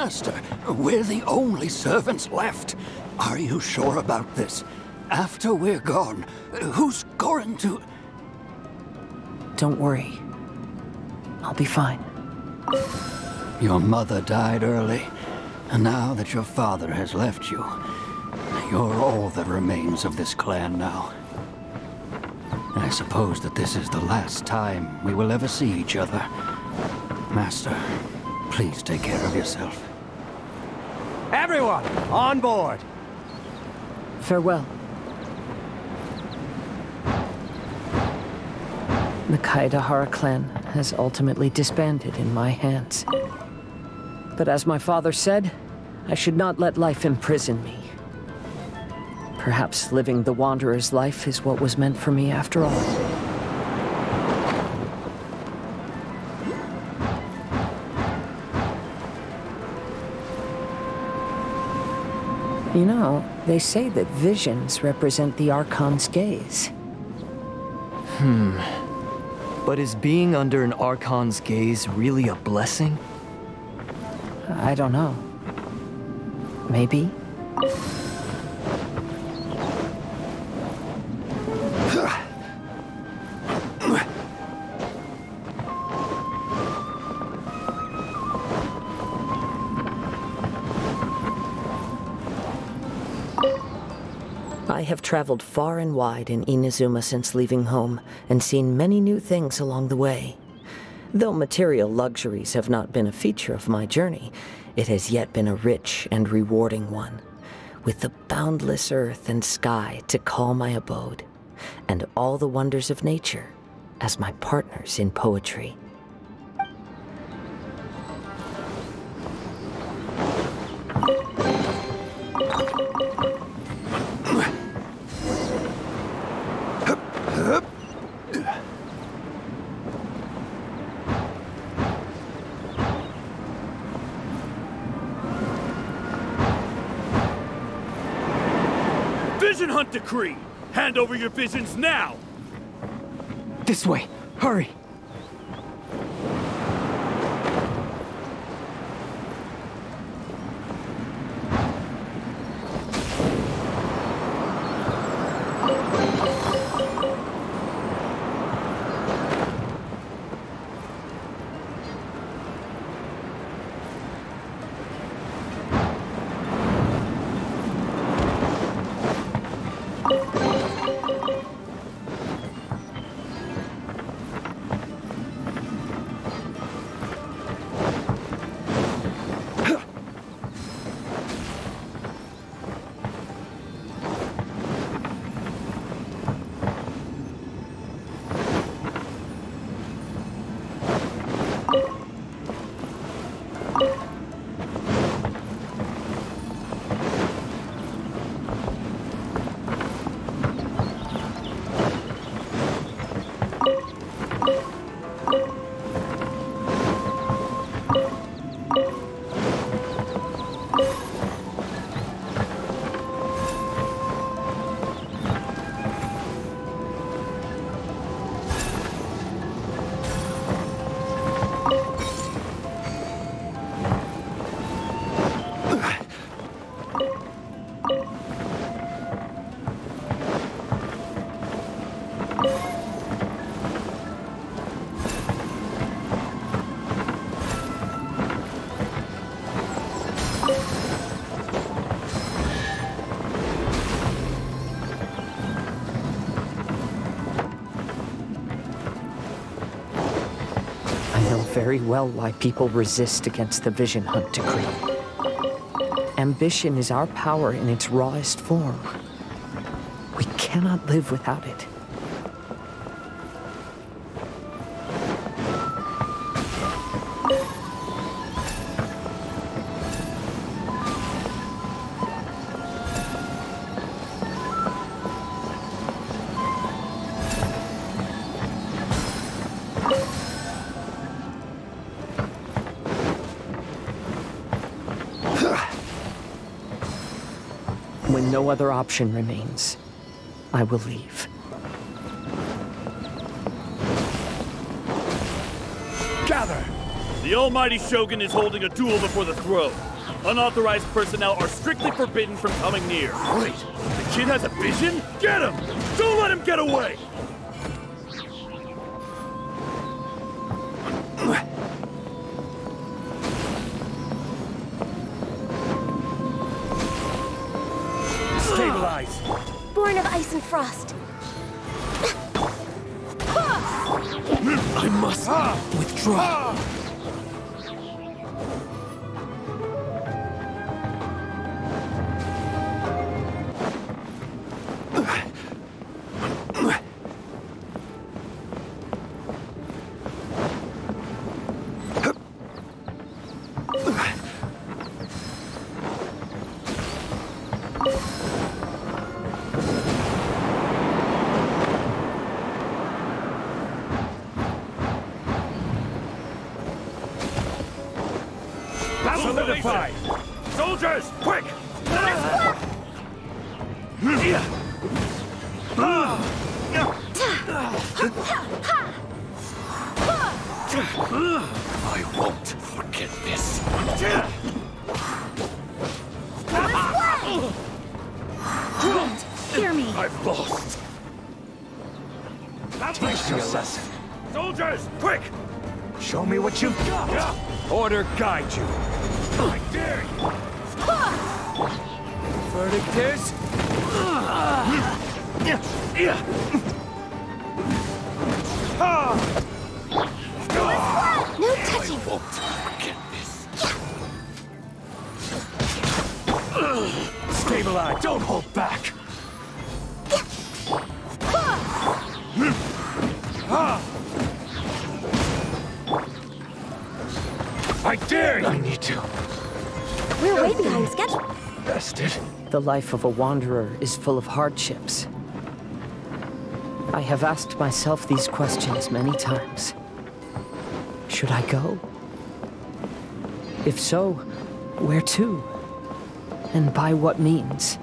[SPEAKER 16] Master, we're the only servants left. Are you sure about this? After we're gone, who's going to...
[SPEAKER 6] Don't worry. I'll be fine.
[SPEAKER 16] Your mother died early, and now that your father has left you, you're all that remains of this clan now. I suppose that this is the last time we will ever see each other. Master, please take care of yourself.
[SPEAKER 15] Everyone, on board!
[SPEAKER 6] Farewell. The Kaedehara clan has ultimately disbanded in my hands. But as my father said, I should not let life imprison me. Perhaps living the Wanderer's life is what was meant for me after all. You know, they say that visions represent the Archon's gaze.
[SPEAKER 15] Hmm. But is being under an Archon's gaze really a blessing?
[SPEAKER 6] I don't know. Maybe? Have traveled far and wide in Inazuma since leaving home and seen many new things along the way. Though material luxuries have not been a feature of my journey, it has yet been a rich and rewarding one, with the boundless earth and sky to call my abode, and all the wonders of nature as my partners in poetry.
[SPEAKER 12] Decree! Hand over your visions now!
[SPEAKER 6] This way! Hurry! Very well why people resist against the Vision Hunt Decree. Ambition is our power in its rawest form. We cannot live without it. Other option remains, I will leave.
[SPEAKER 12] Gather! The almighty Shogun is holding a duel before the throne. Unauthorized personnel are strictly forbidden from coming near. Wait, the kid has a vision? Get him! Don't let him get away! I won't forget this.
[SPEAKER 8] Hear me.
[SPEAKER 12] I've lost. Teach me a lesson. Soldiers, quick!
[SPEAKER 15] Show me what you've got.
[SPEAKER 12] Order guide you. I dare you. Verdict is
[SPEAKER 2] No
[SPEAKER 15] Stabilize. Don't hold back. I dare you! I need to.
[SPEAKER 5] We're way behind schedule.
[SPEAKER 15] Bested.
[SPEAKER 6] The life of a wanderer is full of hardships. I have asked myself these questions many times. Should I go? If so, where to? And by what means?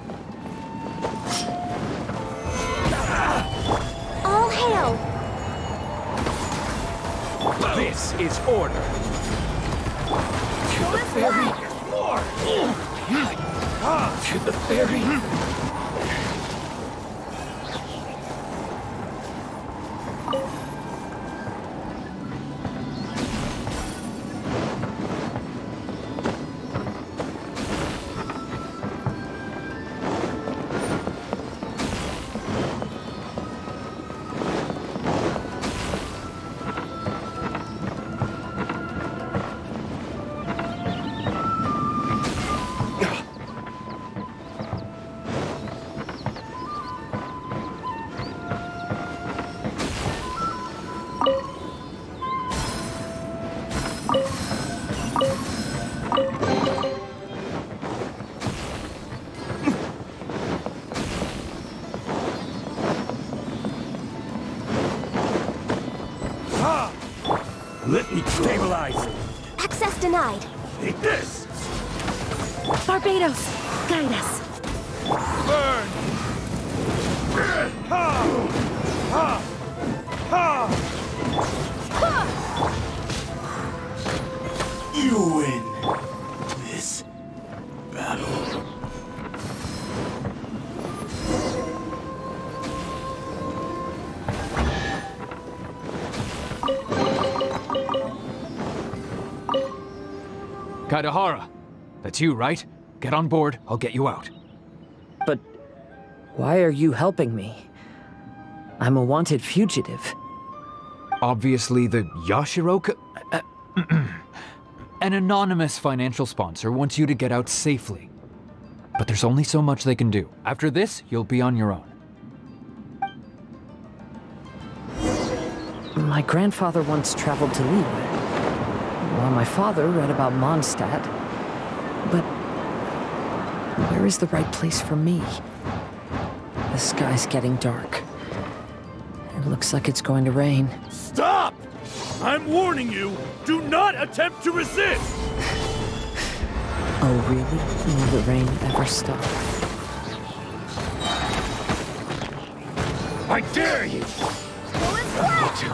[SPEAKER 5] All hail!
[SPEAKER 15] This is order. To the ferry. More. Ah, to the ferry.
[SPEAKER 12] You win this battle.
[SPEAKER 9] Kaedehara, that's you, right? Get on board, I'll get you out.
[SPEAKER 6] But why are you helping me? I'm a wanted fugitive.
[SPEAKER 9] Obviously, the Yashiroka. [clears throat] An anonymous financial sponsor wants you to get out safely. But there's only so much they can do. After this, you'll be on your own.
[SPEAKER 6] My grandfather once traveled to Liyue, while my father read about Mondstadt. But where is the right place for me? The sky's getting dark. It looks like it's going to rain.
[SPEAKER 12] Stop! I'm warning you, do not attempt to resist!
[SPEAKER 6] Oh, really? Will the rain ever stop?
[SPEAKER 15] I dare you! I need to.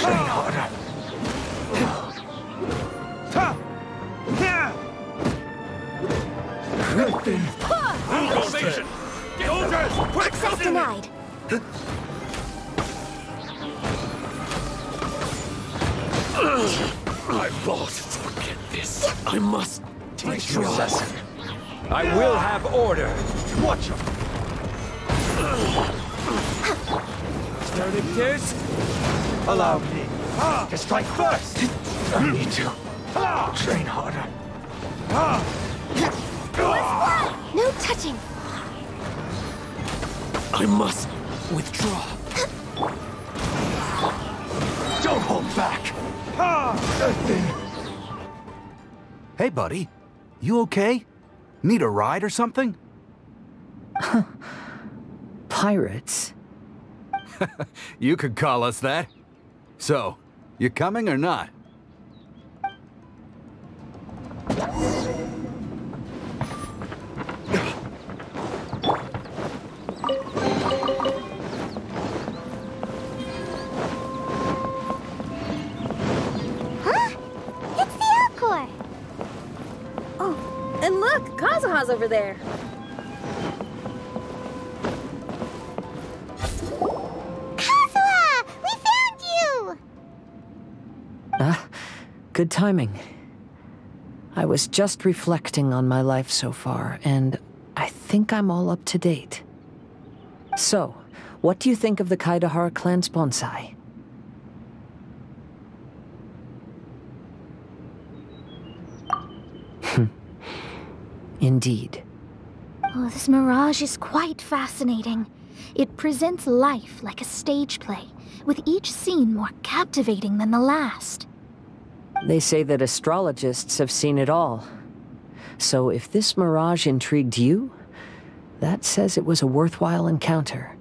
[SPEAKER 15] Train harder. Griffin!
[SPEAKER 12] Motivation! Soldiers, quick!
[SPEAKER 5] Access denied.
[SPEAKER 15] I lost. Forget this. I must teach you a lesson. I will have order. Watch him. Sternictus, allow ah. me to strike first. Ah. I need to train harder.
[SPEAKER 5] No touching.
[SPEAKER 15] I must withdraw. Don't hold back.
[SPEAKER 4] Hey, buddy. You okay? Need a ride or something? [laughs]
[SPEAKER 6] Pirates? [laughs]
[SPEAKER 4] You could call us that. So, you coming or not?
[SPEAKER 8] Kazuha's over there.
[SPEAKER 2] Kazuha! We found you!
[SPEAKER 6] Ah, good timing. I was just reflecting on my life so far, and I think I'm all up to date. So, what do you think of the Kaedehara clan's bonsai? Indeed.
[SPEAKER 1] Oh, this mirage is quite fascinating. It presents life like a stage play, with each scene more captivating than the last.
[SPEAKER 6] They say that astrologists have seen it all. So if this mirage intrigued you, that says it was a worthwhile encounter.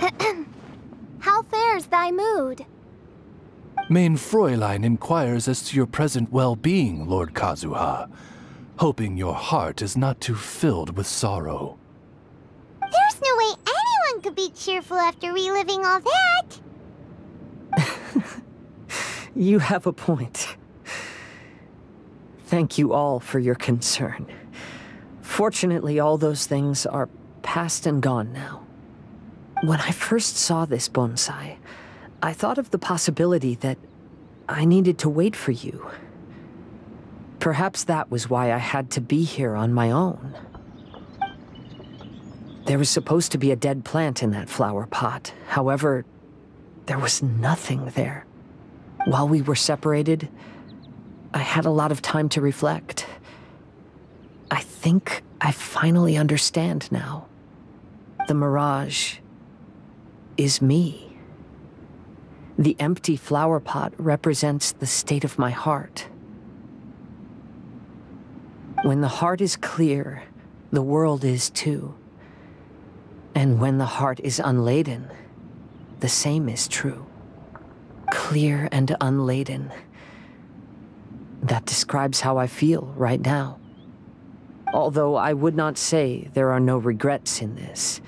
[SPEAKER 6] [clears throat]
[SPEAKER 5] How fares thy mood?
[SPEAKER 7] Mein Fräulein inquires as to your present well-being, Lord Kazuha, hoping your heart is not too filled with sorrow.
[SPEAKER 2] There's no way anyone could be cheerful after reliving all that. [laughs]
[SPEAKER 6] You have a point. Thank you all for your concern. Fortunately, all those things are past and gone now. When I first saw this bonsai, I thought of the possibility that I needed to wait for you. Perhaps that was why I had to be here on my own. There was supposed to be a dead plant in that flower pot. However, there was nothing there. While we were separated, I had a lot of time to reflect. I think I finally understand now. The mirage is me. The empty flower pot represents the state of my heart. When the heart is clear, the world is too. And when the heart is unladen, the same is true clear and unladen. That describes how I feel right now. Although I would not say there are no regrets in this.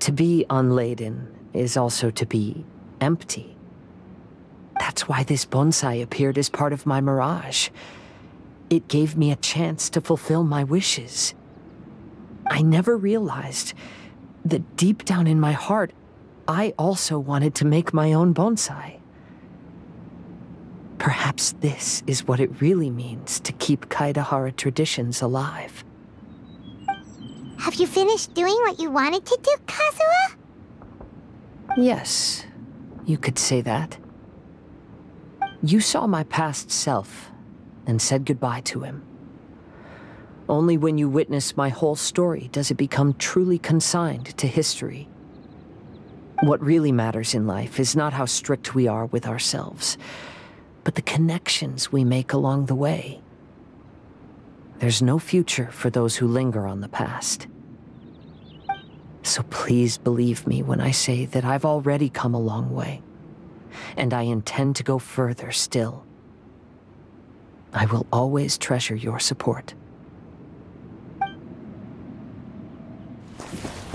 [SPEAKER 6] To be unladen is also to be empty. That's why this bonsai appeared as part of my mirage. It gave me a chance to fulfill my wishes. I never realized that deep down in my heart, I also wanted to make my own bonsai. Perhaps this is what it really means to keep Kaedehara traditions alive.
[SPEAKER 2] Have you finished doing what you wanted to do, Kazuha?
[SPEAKER 6] Yes, you could say that. You saw my past self and said goodbye to him. Only when you witness my whole story does it become truly consigned to history. What really matters in life is not how strict we are with ourselves, but the connections we make along the way. There's no future for those who linger on the past. So please believe me when I say that I've already come a long way, and I intend to go further still. I will always treasure your support.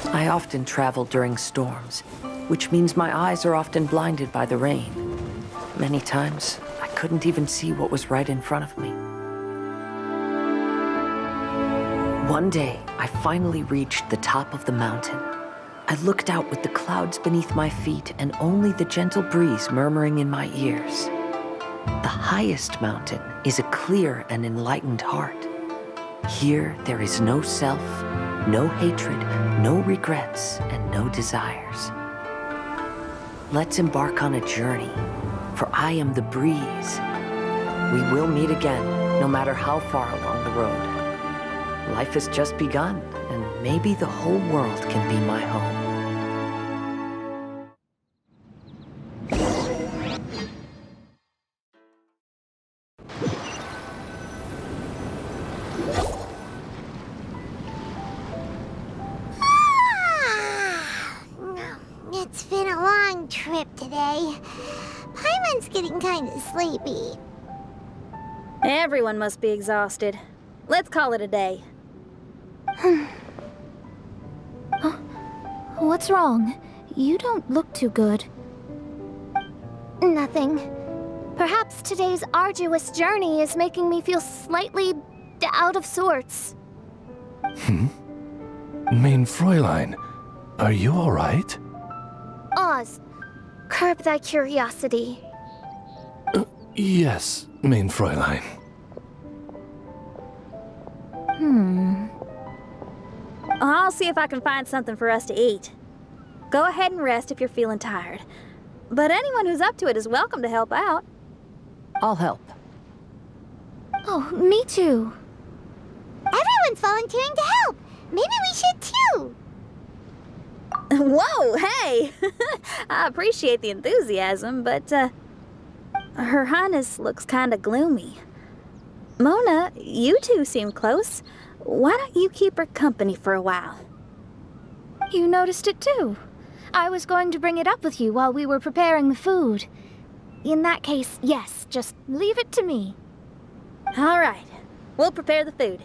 [SPEAKER 6] I often travel during storms, which means my eyes are often blinded by the rain. Many times, I couldn't even see what was right in front of me. One day, I finally reached the top of the mountain. I looked out with the clouds beneath my feet and only the gentle breeze murmuring in my ears. The highest mountain is a clear and enlightened heart. Here, there is no self, no hatred, no regrets, and no desires. Let's embark on a journey for I am the breeze. We will meet again, no matter how far along the road. Life has just begun, and maybe the whole world can be my home.
[SPEAKER 2] Sleepy.
[SPEAKER 8] Everyone must be exhausted. Let's call it a day. [gasps]
[SPEAKER 1] What's wrong? You don't look too good.
[SPEAKER 5] Nothing. Perhaps today's arduous journey is making me feel slightly out of sorts.
[SPEAKER 7] Hmm? Mein Fräulein, are you alright?
[SPEAKER 5] Oz, curb thy curiosity.
[SPEAKER 7] Yes, Mein Fräulein.
[SPEAKER 1] Hmm.
[SPEAKER 8] I'll see if I can find something for us to eat. Go ahead and rest if you're feeling tired. But anyone who's up to it is welcome to help out.
[SPEAKER 6] I'll help.
[SPEAKER 1] Oh, me too.
[SPEAKER 2] Everyone's volunteering to help. Maybe we should too. [laughs]
[SPEAKER 8] Whoa, hey! [laughs] I appreciate the enthusiasm, but, uh, Her Highness looks kinda gloomy. Mona, you two seem close. Why don't you keep her company for a while?
[SPEAKER 1] You noticed it too. I was going to bring it up with you while we were preparing the food. In that case, yes, just leave it to me.
[SPEAKER 8] All right. We'll prepare the food.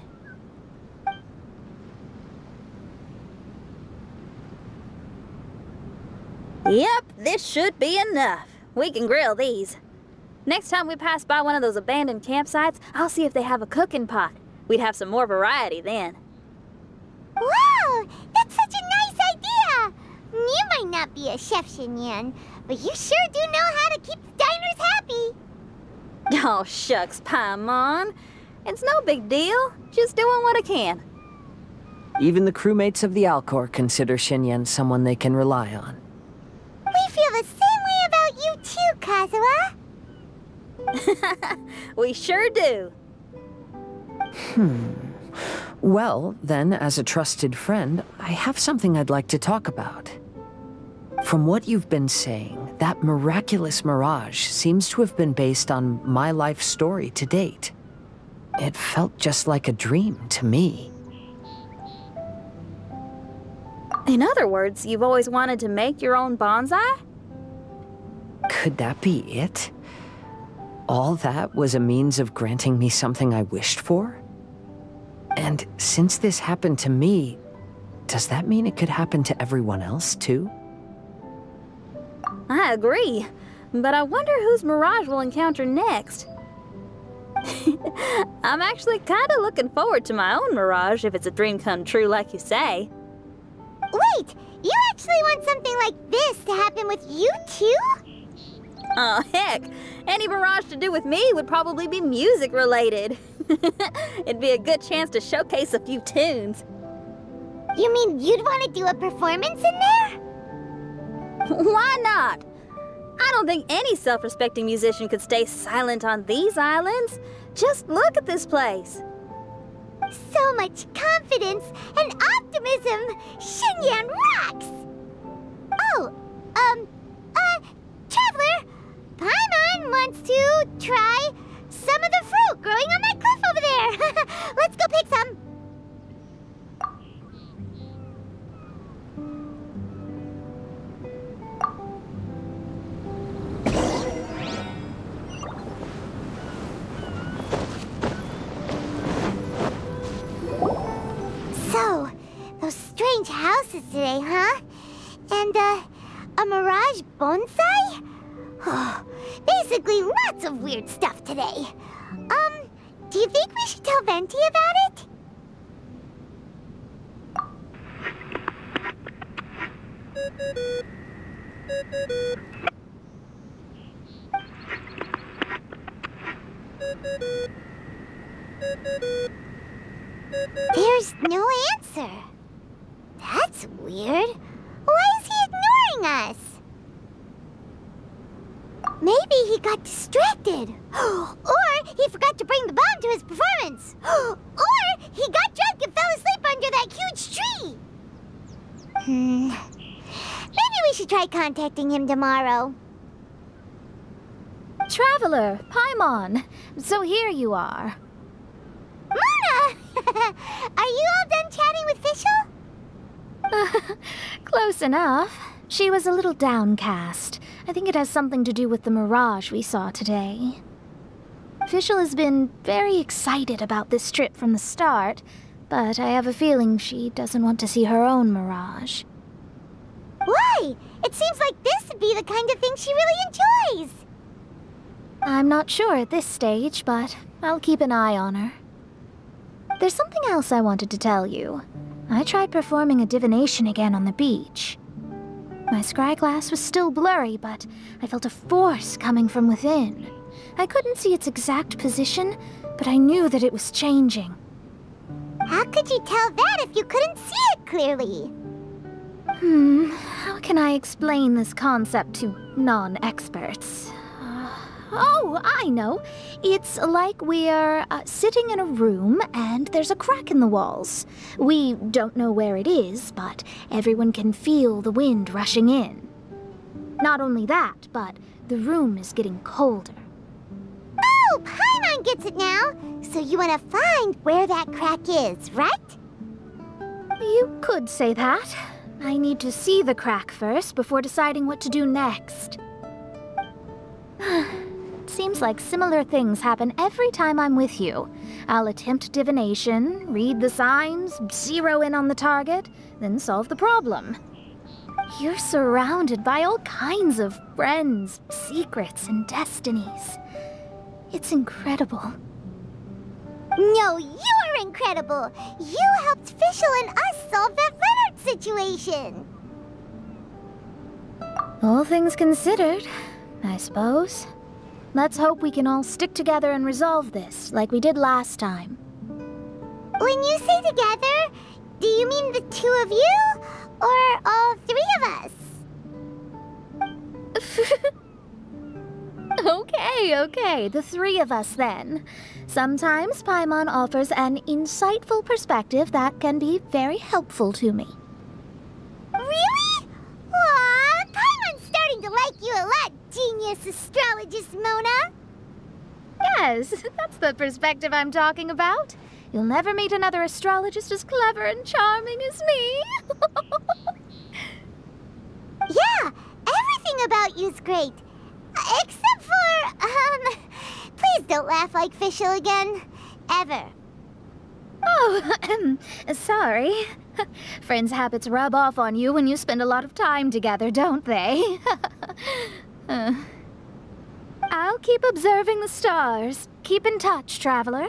[SPEAKER 8] Yep, this should be enough. We can grill these. Next time we pass by one of those abandoned campsites, I'll see if they have a cooking pot. We'd have some more variety then.
[SPEAKER 2] Wow! That's such a nice idea! You might not be a chef, Xinyan, but you sure do know how to keep the diners happy. [laughs]
[SPEAKER 8] Oh, shucks, Paimon. It's no big deal. Just doing what I can.
[SPEAKER 6] Even the crewmates of the Alcor consider Xinyan someone they can rely on.
[SPEAKER 2] We feel the same way about you too, Kazuha. [laughs]
[SPEAKER 8] we sure do.
[SPEAKER 6] Hmm. Well, then, as a trusted friend, I have something I'd like to talk about. From what you've been saying, that miraculous mirage seems to have been based on my life story to date. It felt just like a dream to me.
[SPEAKER 8] In other words, you've always wanted to make your own bonsai?
[SPEAKER 6] Could that be it? All that was a means of granting me something I wished for? And since this happened to me, does that mean it could happen to everyone else too?
[SPEAKER 8] I agree, but I wonder whose Mirage we'll encounter next. [laughs] I'm actually kind of looking forward to my own Mirage if it's a dream come true like you say.
[SPEAKER 2] Wait, you actually want something like this to happen with you too?
[SPEAKER 8] Oh, heck. Any mirage to do with me would probably be music related. [laughs] It'd be a good chance to showcase a few tunes.
[SPEAKER 2] You mean you'd want to do a performance in there? [laughs]
[SPEAKER 8] Why not? I don't think any self-respecting musician could stay silent on these islands. Just look at this place.
[SPEAKER 2] So much confidence and optimism! Xinyan rocks! Oh, um, uh, Traveler, Paimon wants to try some of the fruit growing on that cliff over there. [laughs] Let's go pick some. So, those strange houses today, huh? And, uh, a mirage bonsai? [sighs] Basically lots of weird stuff today. Um, do you think we should tell Venti about it? There's no answer. That's weird. Why is he ignoring us? Maybe he got distracted. [gasps] or he forgot to bring the bomb to his performance. [gasps] or he got drunk and fell asleep under that huge tree. Hmm. Maybe we should try contacting him tomorrow.
[SPEAKER 1] Traveler, Paimon. So here you are.
[SPEAKER 2] Mona! [laughs] Are you all done chatting with Fischl? [laughs]
[SPEAKER 1] Close enough. She was a little downcast. I think it has something to do with the mirage we saw today. Fischl has been very excited about this trip from the start, but I have a feeling she doesn't want to see her own mirage.
[SPEAKER 2] Why? It seems like this would be the kind of thing she really enjoys.
[SPEAKER 1] I'm not sure at this stage, but I'll keep an eye on her. There's something else I wanted to tell you. I tried performing a divination again on the beach. My scryglass was still blurry, but I felt a force coming from within. I couldn't see its exact position, but I knew that it was changing.
[SPEAKER 2] How could you tell that if you couldn't see it clearly?
[SPEAKER 1] Hmm, how can I explain this concept to non-experts? Oh, I know. It's like we're uh, sitting in a room and there's a crack in the walls. We don't know where it is, but everyone can feel the wind rushing in. Not only that, but the room is getting colder.
[SPEAKER 2] Oh, Paimon gets it now. So you want to find where that crack is, right?
[SPEAKER 1] You could say that. I need to see the crack first before deciding what to do next. [sighs] [sighs] It seems like similar things happen every time I'm with you. I'll attempt divination, read the signs, zero in on the target, then solve the problem. You're surrounded by all kinds of friends, secrets, and destinies. It's incredible.
[SPEAKER 2] No, you're incredible! You helped Fischl and us solve that Leonard situation!
[SPEAKER 1] All things considered, I suppose. Let's hope we can all stick together and resolve this, like we did last time.
[SPEAKER 2] When you say together, do you mean the two of you? Or all three of us? [laughs]
[SPEAKER 1] okay, okay, the three of us then. Sometimes Paimon offers an insightful perspective that can be very helpful to me.
[SPEAKER 2] Really? Like you a lot, genius astrologist Mona.
[SPEAKER 1] Yes, [laughs] that's the perspective I'm talking about. You'll never meet another astrologist as clever and charming as me. [laughs]
[SPEAKER 2] yeah, everything about you's great. Except for, um, [laughs] please don't laugh like Fischl again. Ever.
[SPEAKER 1] Oh, [clears throat] sorry. [laughs] Friends' habits rub off on you when you spend a lot of time together, don't they? [laughs] uh. I'll keep observing the stars. Keep in touch, traveler.